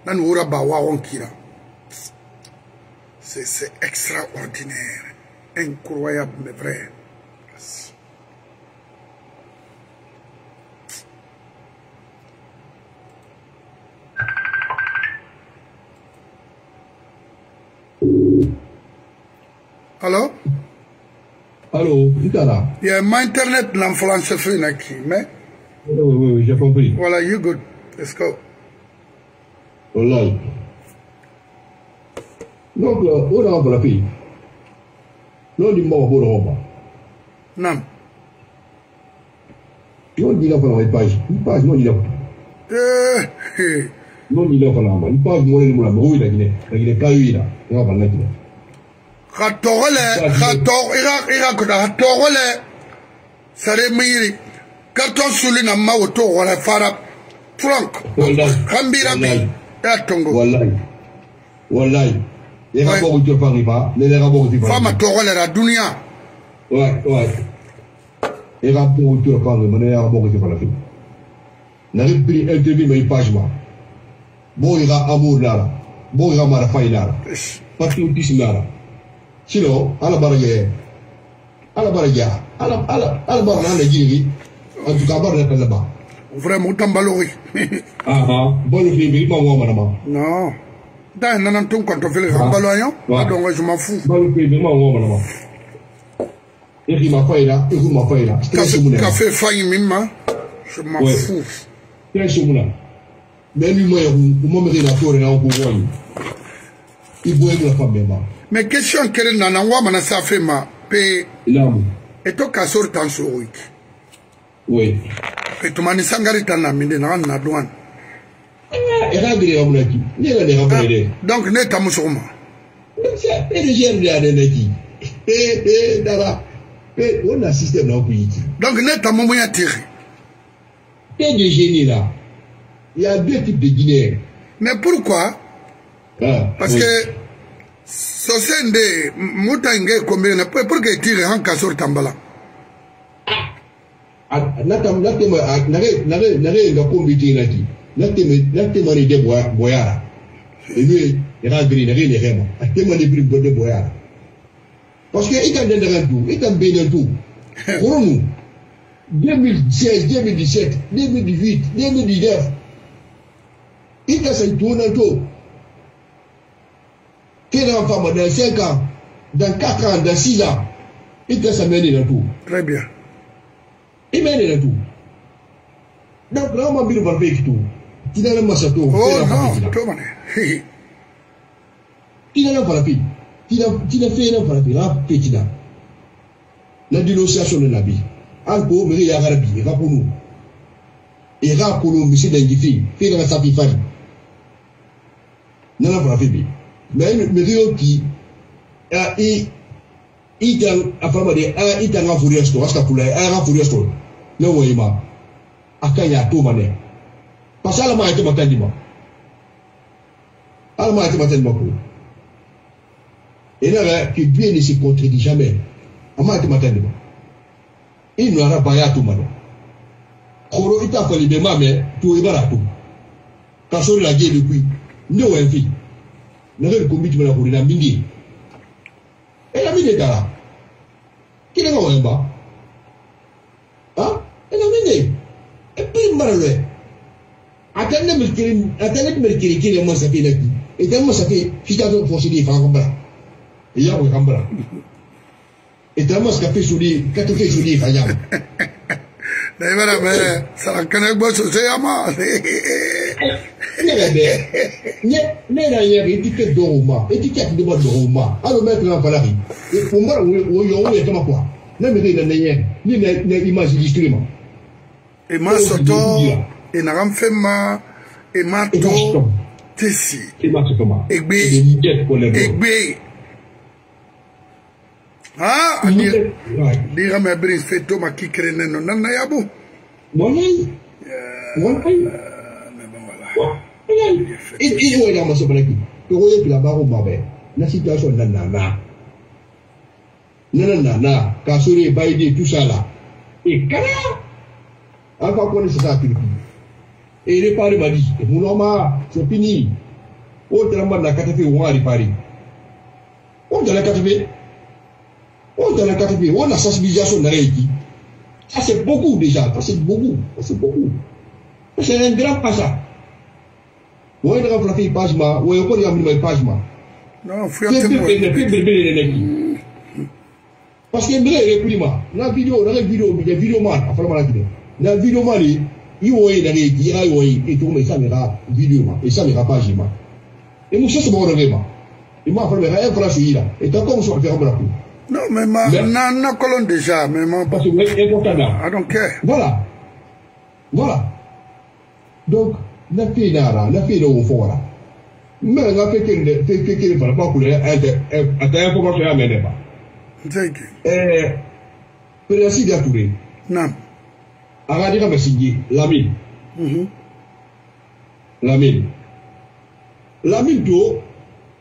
nan wura ba won kira c'est extraordinaire incroyable mais vrai Hello? Allô, Itala. Il y a ma internet en français qui, mais. Oui, oui, oui, j'ai compris. Voilà, you good. Let's go. Oh là. Donc, on a un pays. L'on dit mort pour Roma. Non. L'on dit là pour la page. Une page, non, dit là. Euh. Non, dis-la, on va une page, moi, je vais vous la Guinée. La Guinée, pas eu, là. On va la Guinée. Ka tɔgɔ lɛ, ka tɔgɔ, i ka, i ka kuta, ka tɔgɔ lɛ, sare miri, kartɔn suli na ma o tɔgɔ lɛ fara, Frank, ya tongo, fama tɔgɔ lɛ la duniya, Ouais, ouais. Il y a un rapport où tu parles pas. Il y a un rapport où tu parles pas. N'arrive plus interview, mais il passe pas. Bon, il y a amour là. Bon, il y a marafaï là. patriotisme là. Sinon, ala barage, ala barage, ala ala ala barage ala jiri. En tout cas, là là-bas. vraiment le *laughs* m'a non, Da nana ton konto fele Ah. Donc je m'en fous. Ma wo mana ma. E ki ma fa ila, e ku ma Café, na. faille. Je m'en fous. mɛnimɔ yɛ kumɔ mi kɛ na ko yɛrɛ ko wɔli i bɔ e bɛna fa bɛɛ ma. mɛ question kelen nana n ko a mana se a fɛ ma pe. naamu. e to kasori tan so o ye. oui. pe tuma ni sangari ta na min de na ka na dɔn. e ka giri ka mun na ki ne yɛrɛ de ka mun ye dɛ. donc ne ta muso ma. e de jɛri de y'a dɛ ne ki ee ee dara ee o na système na o kun yi ki. donc ne ta mɔmɔya tɛ. e de jɛni la. Il y a deux types de Guinéens. Mais pourquoi Ah, Parce oui. que sosende muta inge kombele pour pour que tire han kasor tambala. nata natema nage nage nage nga kombiti nati nateme natema ni de boya boyara enu era gri nage ne rema atema ni bri de boyara parce que itan de ndaga tout itan be de tout ronu 2016 2017 2018 2019 ita sai tuna to kira fama da seka da kaka da sila ita sa mene na to rabia i mene na to da kuma bi ba fake to tina na masa to oh no to mane tina na fara fi tina tina fe na fara fi la fake da *laughs* la dénonciation de nabi an ko mere ya garbi ka kunu e ka kunu misi da ngifi fe ka sa fi fari nana farafin bi mɛ meteo ki a i i tan a fama de a i tan ka furu yɛ sɔrɔ a ka kula a ka furu yɛ sɔrɔ ne wo i ma. A ka ɲi a t'o ma dɛ parce que ala ma yɛrɛ ma. Kan di ma ala ma yɛrɛ ma kan di ma ko et là là que Dieu ne se contredit jamais ama yɛrɛ ma. Kan di ma i nɔra ba y'a t'o ma dɛ koro i t'a fɔ nin bɛ ma mɛ to i b'a la to ka so lajɛ de koyi. Ga ko miti na ko na mingi. E la mine dara kile nga wemba ha e la mine e pi marale atende merkiri atende merkiri kile mo sapi na ki e tem mo sapi fika to fosi di fa kambra e ya ko kambra e tem mo sapi sudi kato ke sudi fa ya Da ibara me sarakane gbo so se ama. ne yɛrɛ bɛ ne ne yɛrɛ yɛrɛ i ti kɛ dɔn o ma i ti kɛ kulo ma dɔn o ma hali o bɛ tɛmɛ bala bi e, o mara o yɔ o yɛ kama kuwa ne mi ne ne yɛ ne ne ne i ma sigi siri ma. e ma sɔtɔ e na ka fɛn e ma e ma. Tɔ te si e ma sɔtɔ ma e gbe. E gbe. E ha ani ni ka mɛ bere fɛ to ma k'i kɛrɛ ne nɔ nana yabo. walayi walayi. Wo ina maso balaki to wo ye pila ba ko mabe na situation na na na na na na ka sori ba ide tout ça là. Et kala aka ko ne sa pili et il pari ma dit et mon homme c'est fini. O drama na kata fi wari pari o dala kata fi o dala kata fi on a sensibilisation na régi ça c'est beaucoup déjà. Ça c'est beaucoup. Ça c'est beaucoup. C'est un grand pas ça wo daga fula fi page ma wo ko ya mi page ma Non, be be ne ki parce que mbere re kuli ma na video na video bi de video man afala ma kide na video ni e to me video e e e e e comme so faire bra ku Non, mais ma, Mais- na, na colonne déjà, mais ma, parce que c'est important là I don't care. Voilà. Voilà. Donc, la pinara la filo fora mɛ n ka kekele kekele fana ba kule a tɛ information y'a mɛn dɛ ba. ɛɛ peresi da ture. naam. a ka di ka masiji lamin. lamin lamin to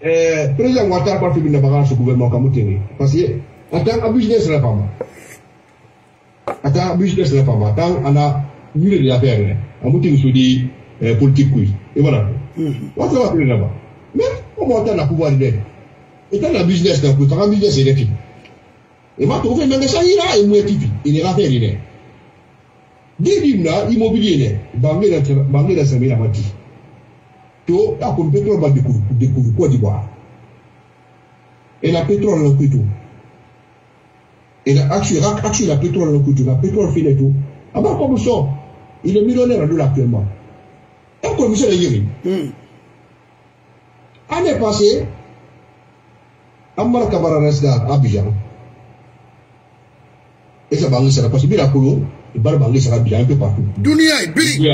ɛɛ president watara parti bi nabaga su gouvernement kan mu tene parce que a tan a business la fama a tan a business la fama a tan a na yiri de la fɛn yɛrɛ a mu tigi so di. Eh, politique kui. Et voilà. watu wa kule naba o na pouvoir de e ta na business business e lefi e ma to fe me sa ira e mo tipi. E ne ra fe ni ne de di na immobilier ne bangue na bangue na semina mati to a ko pétrole ba découvre Côte d'Ivoire et la pétrole la kutu et la action action la pétrole la kutu la pétrole fait tout. Ah bah comme ça il est millionnaire là actuellement Introduction de Yémi. Hmm. Année passée, Amar Kabara Resdar, Abidjan. Ya. Et ça, Bangui, ça n'a pas subi la. Et Bar Bangui, ça Abidjan un peu partout. Dunia et Biri. Oui.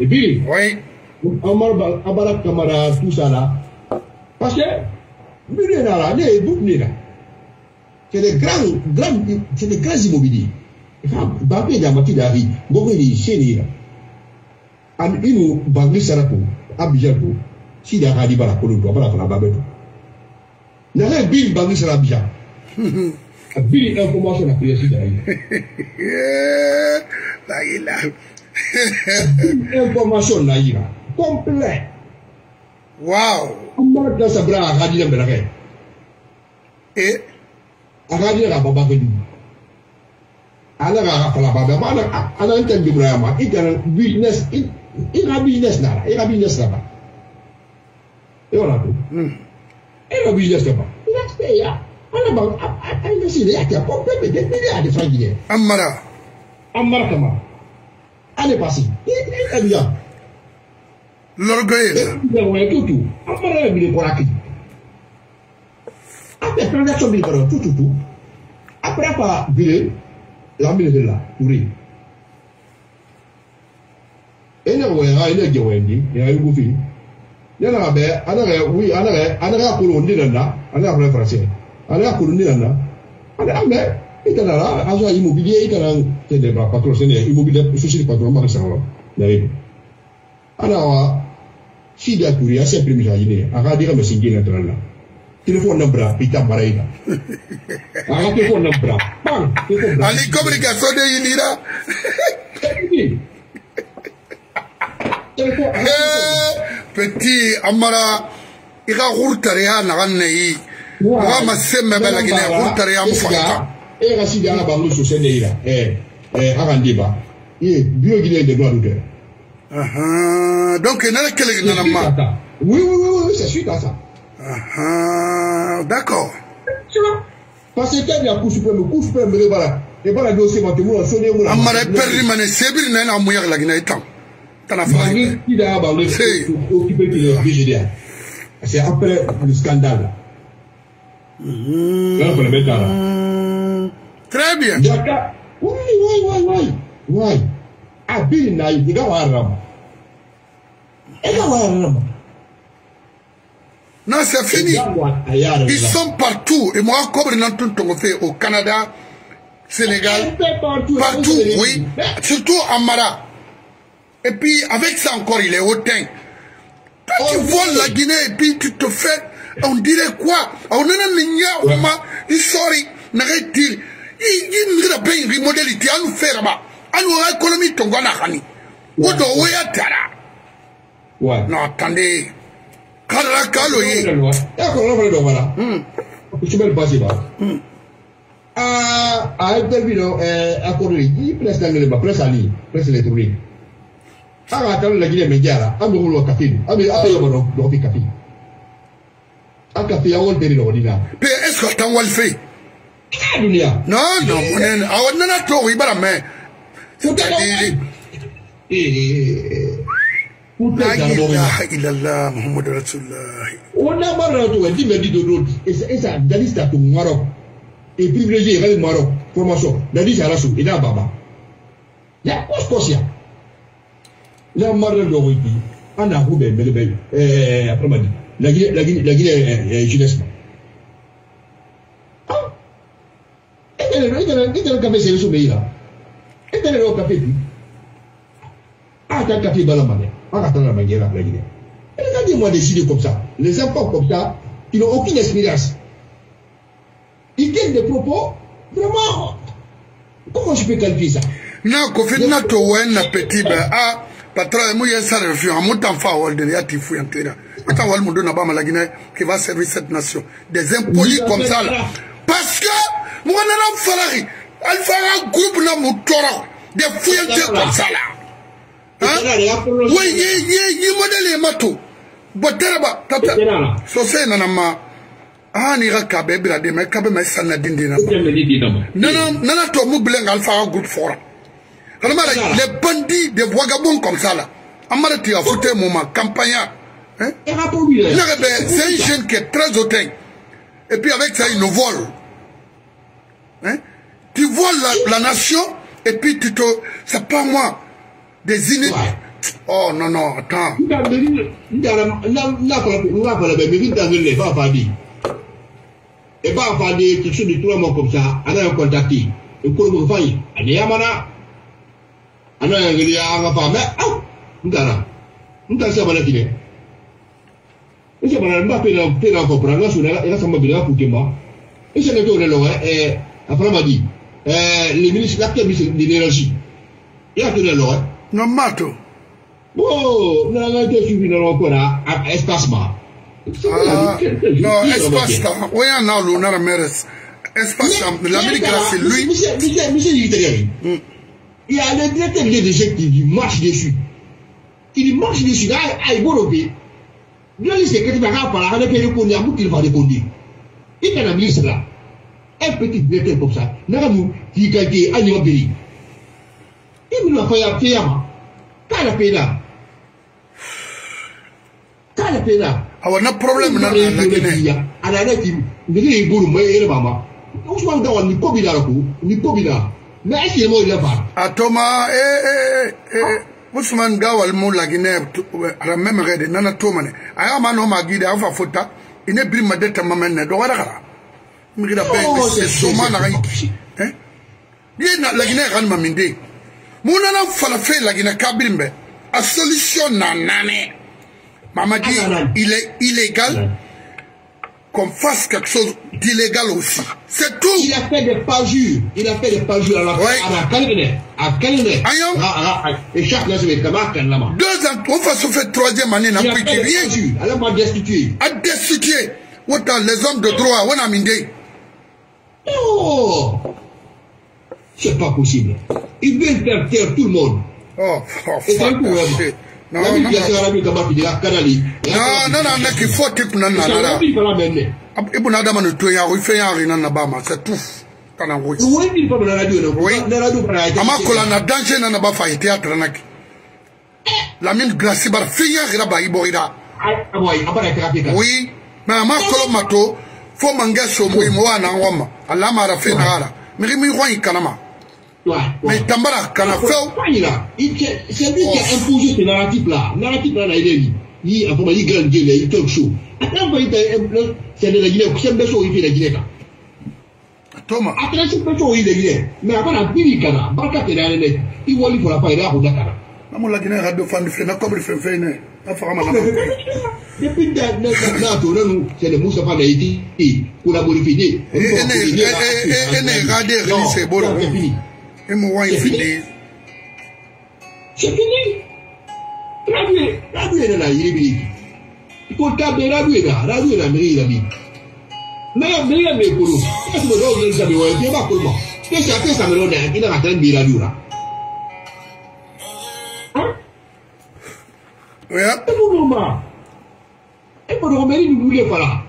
Et Biri. Oui. Amar Abara Kamara, tout ça là. Parce que, Biri est là, il est beaucoup là. C'est des grands, grands, c'est des grands immobiliers. Bapé, il y a Matida, Bokwe, il est an inu bagli saratu abijan si dia kadi bala kulu dua bala a babe tu nale bin bagli sara ya. *laughs* bin aku bin nak e? na si dia ye bayila information na yira komplek wow. Amar dah da kadi yang berakhir eh a ka di dɛ Anak-anak kalau ala mana, anak enteng a b'a la business ina business nara ina business naba e wala do ina business naba ina se ya ana ba a ina se ya ta ko pe pe de ni ya de fa gide amara. Amara kama ale pasi ina biya l'orgueil ina wa tutu. Amara bi ko raki après transaction bi ko tutu après quoi bile la bile de la tourisme Ini wɛra ene gye wɛndi ne ayi ko fi ne na bɛ ana kɛ wi ana kɛ ana kɛ kolo ne nana ana kɛ kolo faransɛ ana kɛ kolo ne nana ana kɛ ita i kana la azo immobilier i kana tɛ dɛ ba patron sɛnɛ immobilier société patron ba ka san wa ne ayi ana wa si da turi a sɛ premier agine a ka di ka mɛsi gye na tɛrɛ la telefɔni na bila i ta baara yi la? A na de. petit amara i ka hurutariya naga nɛyi uga ma se mɛ bɛ laginɛ hurutariya n fagata e ka sidi ala bangolo sosɛ ne yira a kan di ba ye biyo gine de doa du dɛ donc nana kele nana ma. oui oui oui c'est suite à ça. D'accord. Parce que tɛbi a couche pɛmbe couche pɛmbe bala e bala do se ma te mu la sonne mu la amara e perdi mane sebiri nɛna muyag laginɛ i tan itam. Tana fa. bangi qui da bangu Si. occupé qui le BGDA c'est après le scandale là on le met là. Très bien. Daka, wai wai wai wai wai abin na yi ga warama ega warama Non, c'est fini. Ils sont partout. Et moi, comme dans tout ton fait au Canada, Sénégal, partout, oui. Surtout en Mara. Et puis, avec ça encore, il est hautain. Quand tu voles la Guinée et puis tu te fais, on dirait quoi On a un ma, il sorry, n'arrête dire. Il y a une peine, il modélité, à nous faire là-bas. À nous, économie, ton gars, Hani. Ou de Ouya Tara. Non, attendez. Kala kalo ye. Ya ko lo do wala. Hmm. Ku bel basi ba. Hmm. Ah, a intervino eh akoro yi press ngale ba press ali, press kama hata lakini amejara amehulwa kafiri ame hata yoba no no bi kafiri aka fi yawon deri no dina pe est-ce que tan walfe dunia no no monen awon nana to ibara me La ilaha illallah Muhammad Rasulullah. Ona mara to wendi me di dodo. Is is a dalista to ngaro. E privilege e ngaro ngaro promotion. Dalista rasu ina baba. Ya kos kosia. Koskosia. La mara do wiki. Ana hu be mele be. Eh après madi. La Guinée la Guinée la Guinée jeunesse. Ah. Et le et le et le café c'est le soumeira. Et le café puis. Ah, t'as café balamane. Ah, t'as la manière la Guinée. Regardez-moi décider comme ça. Les enfants comme ça, ils n'ont aucune expérience. Ils tiennent des propos vraiment. Comment je peux qualifier ça? Na kofi na to wen na petit ba ah patra mu ye sar fi amu tan fa wal de ya ti fu yantera ata wal mu na ba ma la Guinée qui va servir cette nation. Des impolis comme ça là. Parce que mu na na farari alpha groupe na mu toro. Des fouillantés comme ça là. Hein? Oui, yi modèle mato botereba tata. Botereba. sose nana ma hani ga kabe bira de me kabe me sanna dindina nana nana to mu bilen alpha ga groupe fora Vraiment, là, les bandits, des vagabonds comme ça, là. Amara, tu as foutu mon campagnard. Hein? C'est un jeune qui est très hautain. Et puis avec ça, il nous vole. Hein? Tu voles la, la, nation, et puis tu te... C'est pas moi. Des inédits. Oh non, non, attends. Et pas faire des questions de tout le monde comme ça, on a contacté. Et pour le faire, on est à Ano yang dia anggap apa? Au, entah lah. Entah siapa nak kini. Ini siapa nak mbak pina pina ko pranga sudah lah. Ia sama bila aku kemba. Ini siapa tu orang orang eh apa nama di? Eh, le ministre l'acteur di l'énergie. Ia tu orang orang. Non mato. Oh, non ada tu subi orang kora espace ma. No, espace ta. Oya na lunar meres. Espace ta. L'Amérique c'est lui. Monsieur, monsieur, monsieur, il est italien. Mm. Il y a le directeur de qui marche dessus. Il marche dessus. Ah, ah, il il sait que tu vas parler avec répondre, à qu'il va répondre. Il y a un ministre là. Un petit directeur comme ça. Qui a été à. Il nous a fait un la paix là? Qu'à la paix là? On a problème la mama usman da wani ko bila ko mais est ce que ye m'o ile baara. a tɔ ma ee ee ee. usman gawal mu lagine rameme gede nana tomane aya ma no magide afa futa ine bir made tama menne do wara kara migira be se soma na ga eh ye na lagine kan ma minde muna na fala fe lagine kabimbe a solution na nane mama di il est illégal. Qu'on fasse quelque chose d'illégal aussi. C'est tout. il a fait des parjures. Il a fait des parjures à la Ouais. à la kalene à kalene Ayon. et chaque là c'est kama kan lama Deux ans, on va se faire troisième année, n'a a plus rien. alors m'a destitué. A destitué autant les hommes de droit wana minde oh! C'est pas possible. Il veut faire taire tout le monde. Oh, oh et c'est un coup. non nana ne k'i fɔ ti kunna nana la i bɛna adamaden to yan o fɛn y'a rina na ba ma c'est tout. Kana wo oui. A ma kɔla na danger nana ba fa i tɛ a tɛrɛ na kɛ lamine glace bari fɛn y'a rira ba i bɔ i da oui mais a ma kɔlɔ ma to fo man kɛ somo ye mɔgɔ a n'an wa ma a lamara fɛn na a la mɛ i mi kɔn i kalama. Mais tambara kana feu C'est lui qui a imposé ce narratif-là. Narratif-là, là, il est. Il a il grande gueule, il talk show. Attends, il est, c'est de la Guinée, c'est un beso, il fait la Guinée, toma Attends, c'est un beso, il est Guinée. Mais après, la pili, kana, barka, t'es là, il il voit, il faut la pas, il est à Dakar. namu la Guinée radio fan fe na kobri fe fe ne afara ma na Depuis nous, c'est le Moussa Panaïti, pour la relise boro C'est C'est C'est fini. emu wọ́n yìí fìdí. Ṣèkìní radue radue nana yiri bi ko dabe radue na radue na miri yira bi mɛya miri yɛ mɛ kolo ɛsɛ mo dɔw yɛrɛ sɛbɛn wɔyɛ fiɲɛ b'a kolo ma kesa kesa mɛ lɔn dɛ i na ka tɛn bi radio la. e ko n'o ma e ko dɔgɔ mɛri ninnu de fara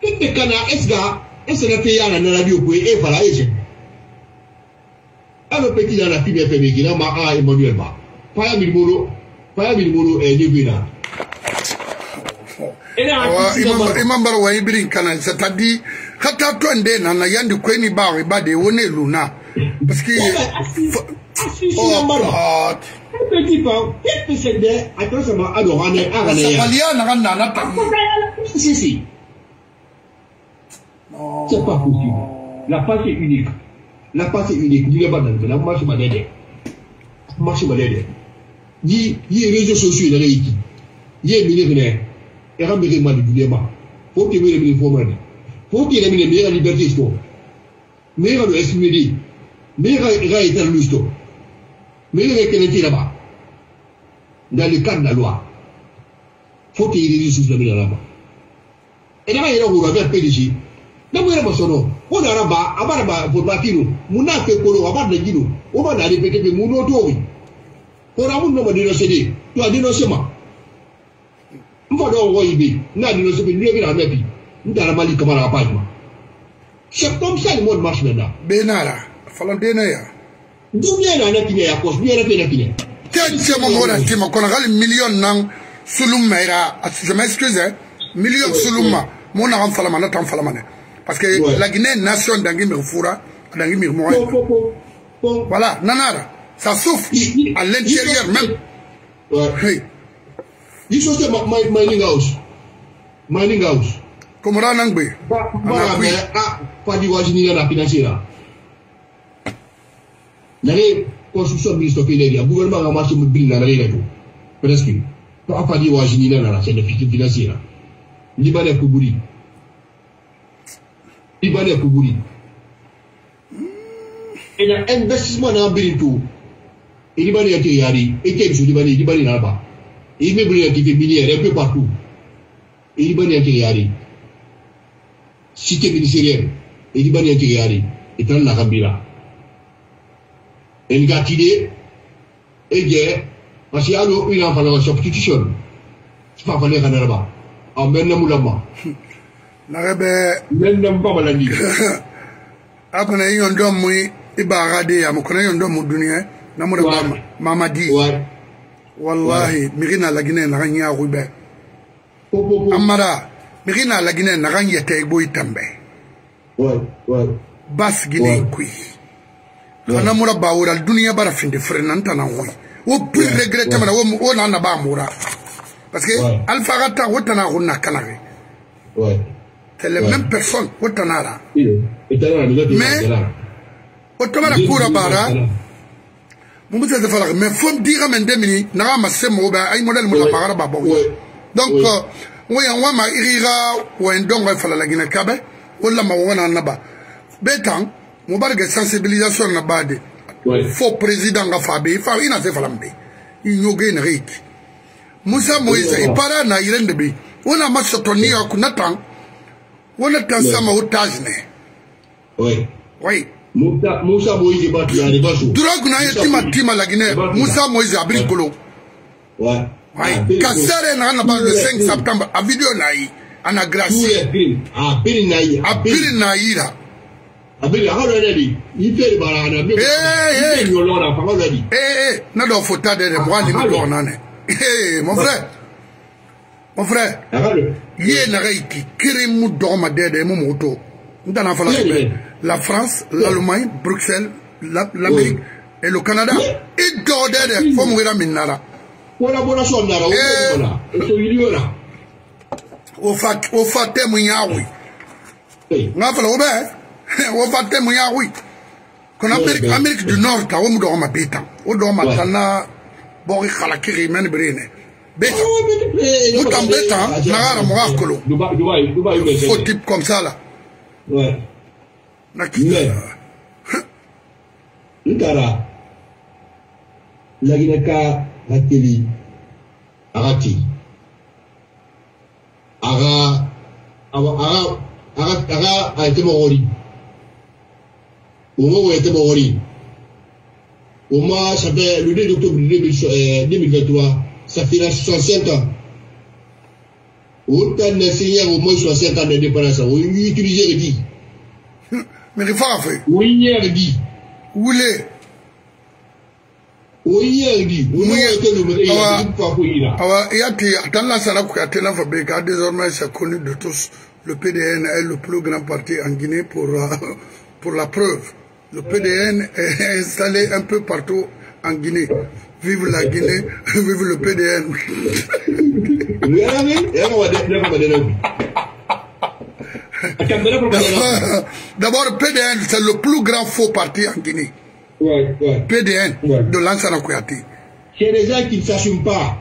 e tɛ kana ɛsika ɛsɛnɛ tɛ y'a la o radio ko ye e fara e jɛ. Ave petit na fille femme qui ma a Emmanuel ba. Faya mi mulu, faya mi mulu e eh, nyubina. Imam baro wa ibiri kana satadi hata twende na na yandi kweni bawe bade wone luna. Parce que oh God. Petit pas, petit c'est de attention ma adorane arane. Sapalia na na na ta. Si si. C'est pas possible. La page est unique. La est unique. De la marche m'a aidé. Marche m'a aidé. Ni ni réseaux sociaux ici. Ni millionnaire. Et ramener moi du diamant. Faut que vous les informer. Faut que les meilleures liberté. Meilleur est qu'il là-bas. Dans le cadre de la loi. Faut qu'il y ait des ressources là-bas. Et là, il y a un PDG. wona ba abara ba formatino munafe koro abarda jino wobana ali petepe muno towi kora mun noma dinose de to adinose ma mfaɗo woyi be na adinose be nurebira mebi ndara mali kamara page ma septom sali mon marche mena benara falan denaya dumyena na kineya kos duyena fena kine ten semomona tima kono hali million nan sulum mayra je m'excuse million sulum ma mo naxan falamana tan falamane parce que Ouais. la Guinée nation dangi mi fura dangi mi mo po po po po voilà nanara ça souffre à l'intérieur il- même. Ouais. Hey que ma- ma- mining house. Mining house. Komora nangbe ba Ana ba kui. me a pa di wajini na financiera nare construction ministre leria gouvernement ga marché mo bil na nare gato presque. To a pa di wajini na na c'est de financiera libane ko di balik kuburi ina hmm. investment na ambil itu. Ini bani yang yari Ini bisu di bani di bani na ba ime biri yake fi mini yare pe patu ili bani yake yari site ministeriel ili bani Itu yari itan na kabila enga tide ege parce alo ina fana substitution fa fana kana ba amma namulama narebe akona *laughs* yi yondo mu ibara de ya mukona yondo mu duniya na mu mama mama di. wallahi mirina lagine na ganya rube amara mirina lagine na ganya ta igbo itambe bas gine kui. Ana mura bawura duniya bara finde frenan tana ngoi. Wo plus regret mara wo wo na na ba mura. Parce que alfa gata wotana kunna kana Ouais. c'est les mêmes personnes o tana ra mais o tama ra kura bara mun bɛ se fala mais fo diga men de mini naga ma se mɔgɔ bɛ ayi modèle mun ka bagara ba bɔ donc wo yan wa ma iriga wo en dɔn ka fala la gina kabe o la ma wona na ba be tan mo bar ga sensibilisation na ba de fo président ka fa be fa ina se fala mbe. I nyoge na reki Musa Moise ipara na irende be ona ma sotoni ya kunatan Wonatan sama otage ne. Oui. Oui. Moussa Moïse bat la débassou. Drogue na ye tima tima la Guinée. Moussa Moïse abri kolo. Ouais. Ouais. Kassere na na le 5 septembre a vidéo na yi ana gracie. A pili na yi. A pili na yi la. A pili ha lo ready. Ite bara na bi. Eh eh. Ite yo lo na pa lo ready. Eh eh. Na do fota de de bwa ni mo na ne. Eh mon frère. mon frère i ye naga yi k'i kiri mu dɔgɔmadɛ dɛ i mu mugu to n tana fala sɛbɛ la france l'allemagne bruxelles l'amérique et le canada i dɔgɔdɛ dɛ fo mugu ira min nara eh. o fa tɛ mun y'a wi n ka fala o bɛ *laughs* o fa tɛ mun y'a wi kono amérique du nord ta wo mu dɔgɔma bi tan o dɔgɔma tan na bɔgi kala kiri mɛni biri ne bɛ tan Oh, mais tu fais- Mutan bɛ tan na ka ra mɔgɔ a kolo. Dubai, Dubai, Dubai, you fo bet. type comme ça là. Ouais. na ki Mais. N taara Laginɛ ka ka teli a ka ten a ka a ka a ka a ka a ka a tɛ mɔgɔ di o ma o tɛ mɔgɔ di o ma ça fait le 2 octobre 2023 ça fait 65 ans o se ya au moins 65 ans de dépendance. O yi utiliser di mɛ ki fa ka fɛ o yi yɛrɛ di. wule oyi di Mun ye- oyi tɛ numu e Awa. yɛrɛ fa ko yira awa i y'a ti a tan la sara n'a fɔ désormais c'est connu de tous. Le PDN est le plus grand parti en Guinée pour euh, pour la preuve. Le PDN est installé un peu partout en Guinée vive la Guinée *laughs* vive le PDN *laughs* D'abord, PDN, c'est le plus grand faux parti en Guinée. ouais ouais PDN Ouais. de Lansana Kouyaté. c'est des gens qui ne s'assument pas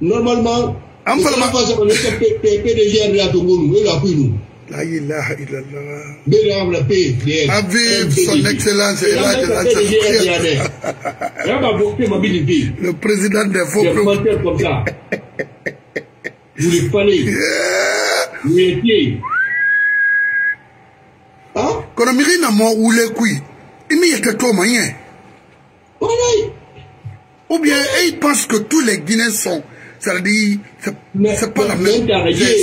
normalement PDG de la La ilaha illallah. y'a PDG À son excellence et de pe Le président des faux comme ça. Vous les fallait vous étiez hein? Kono miri na mo wule kui. Imi yete to moyen. voilà. Ou bien, et ils pensent que tous les Guinéens sont ça veut dire c'est pas la même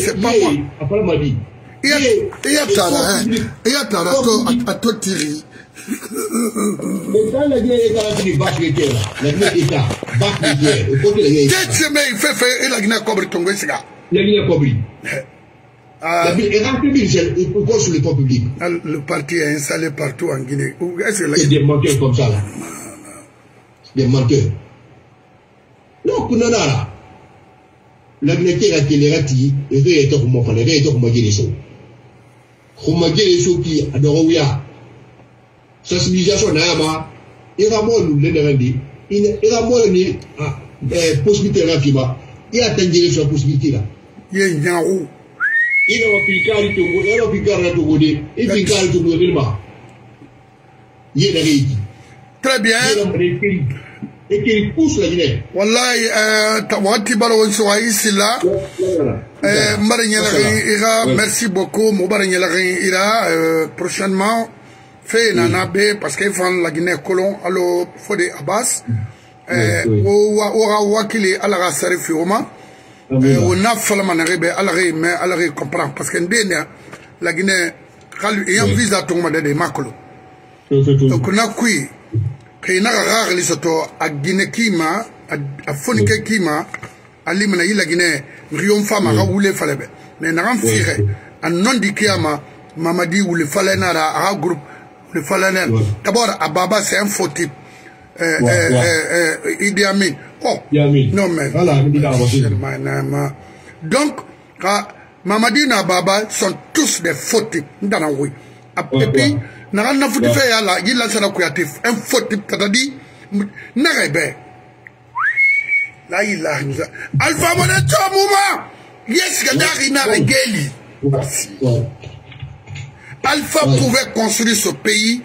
c'est pas moi. après m'a dit. I ya Ye- i ya ye- tara corps hein public. i ya tara Corps to public. a to tiri Mais quand la guerre est dans la bac militaire, la guerre est à bac militaire, au côté de la guerre. tɛ tiɲɛ mɛ fɛn fɛn e la guinée kɔbiri tongo e siga La guerre compris. Ah, sur le parti est installé partout en Guinée C'est des menteurs comme ça, là. Des menteurs. Non, Kunanara. La Guinée qui est la est qui khumaje esoki adogowia sensibilisation na yaba ira e molu le nagandi e ira e molu ni eh, possibilité na kiba iya tangere sur possibilité la. Ye nyawu ina wa fikari to go ina fikari to go de i fikari to go de ma ye na reji très bien. Et qu'il pousse la Guinée. wallahi euh, ta- waati bala won soga i sila Euh, merci beaucoup. Ira euh, prochainement be parce que i fan laginɛ kolon alo fode abbas. Ka wakili ala ka sari fi o ma Euh, o n'a falama nage bɛ ala ke mɛ ala ke comprend. Parce que n den ya laginɛ hali i yan visa tongoma de de ma kolo donc na ga ga soto a gine kima a a foni ke kima ali mana ila gine riyon fama ga wule fale be mais na ran fire a non di kiyama mamadi wule fale na ra a groupe wule fale na Ouais. d'abord a baba c'est un faux type. Euh, Ouais, euh, ouais. euh, euh, Idi Amin. Oh. Idi Amin. non mais Voilà, donc ka mamadi na baba sont tous des faux types. Ndana oui. Ouais, et puis ouais. Ouais. fɛ y'a. la yi kuyate un faux type c'est-à-dire naga bɛ la ilaha alpha mone chomuma yes que dari na regeli Alpha pouvait construire ce pays,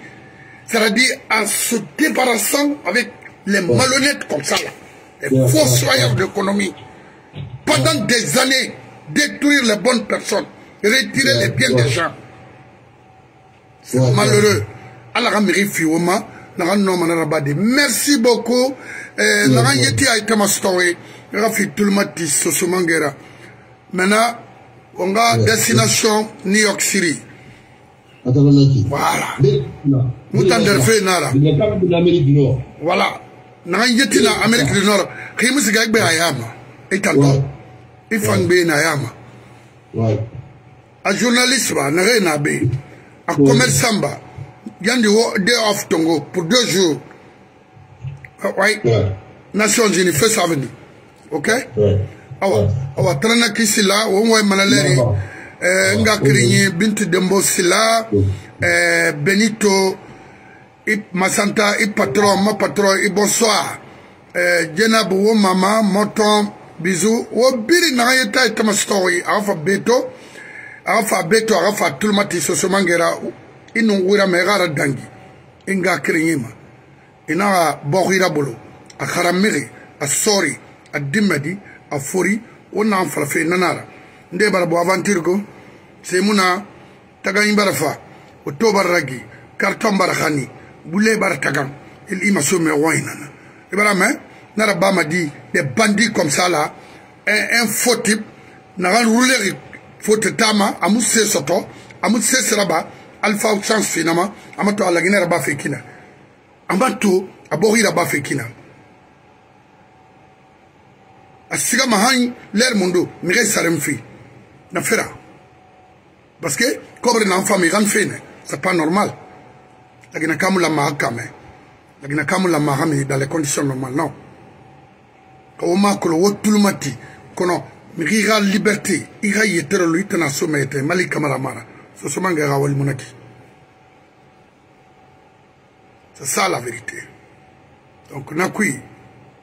c'est-à-dire en se débarrassant avec les malhonnêtes comme ça, là, les fossoyeurs d'économie. Pendant des années, détruire les bonnes personnes, retirer les biens des gens. Malheureux. Allah ka miri fi naga noma na rabadi. Merci beaucoup. Eh, naga ouais. yeti a itama story. Naga fi tulmati sosomangera. Maintenant, on a Ouais, destination New York City. Voilà. Non. Mutander fe nara. Il n'y a pas de l'Amérique du Nord. Voilà. Naga yeti na Amérique du Nord. Kimu siga igbe ayama. Itanto. Ouais. Ifan be na ayama. Ouais. A journaliste ba, na be. a commerce samba. Yandi wo day off tongo pour deux jours. Right yeah. nations unis first avenue. Okay yeah. awa yeah. awa tarana kisila wonwo manaleri yeah. eh, nga kirinye bintu dembo sila. Eh, benito i masanta i patron ma patron i bonsoir. Eh, jenabu wo mama moton bisu wo biri naga ye ta ye tamasitɔgɔ ye a b'a fɔ beto. aga fa bee to aga fa tuluma ti sosoman kɛra i nu wirama i ka ara dangi. I nga kerenye ma i n'a ka bɔgɔyira bolo. A haramege a sɔɔri a dimɛdi a fori o n'an farafe nana ra nde bara bɔ avantir ko semu na tagaɲi bara fa o to bara ragi karton bara hani bule bara tagan i ma so mɛ wɔyi nana. I bara mɛ nara ba ma di des bandits comme ça là un, un faux type nagan rulegi fote tama amu se soto amu se siraba alpha chance finama ama to alagine raba fe kina ama to abohi raba fe kina asiga mahan ler mundo mire sarem fi na fera. Parce que kobre na fami gan fene c'est pas normal. Lagina kamu la ma kame lagina kamu la ma hami dans les conditions normales non. Ko ma ko wotulmati kono i ka liberté. I ka yetere lo i tɛna so mɛ tɛ mali kamara mara sosoma ka c'est ça la vérité. Donc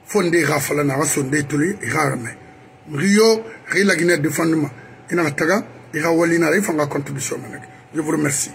fonde ga fala na sonde tuli ga rame. Rio ri la guinée de fondement. Ina taga ira wali na fanga contribution manak je vous remercie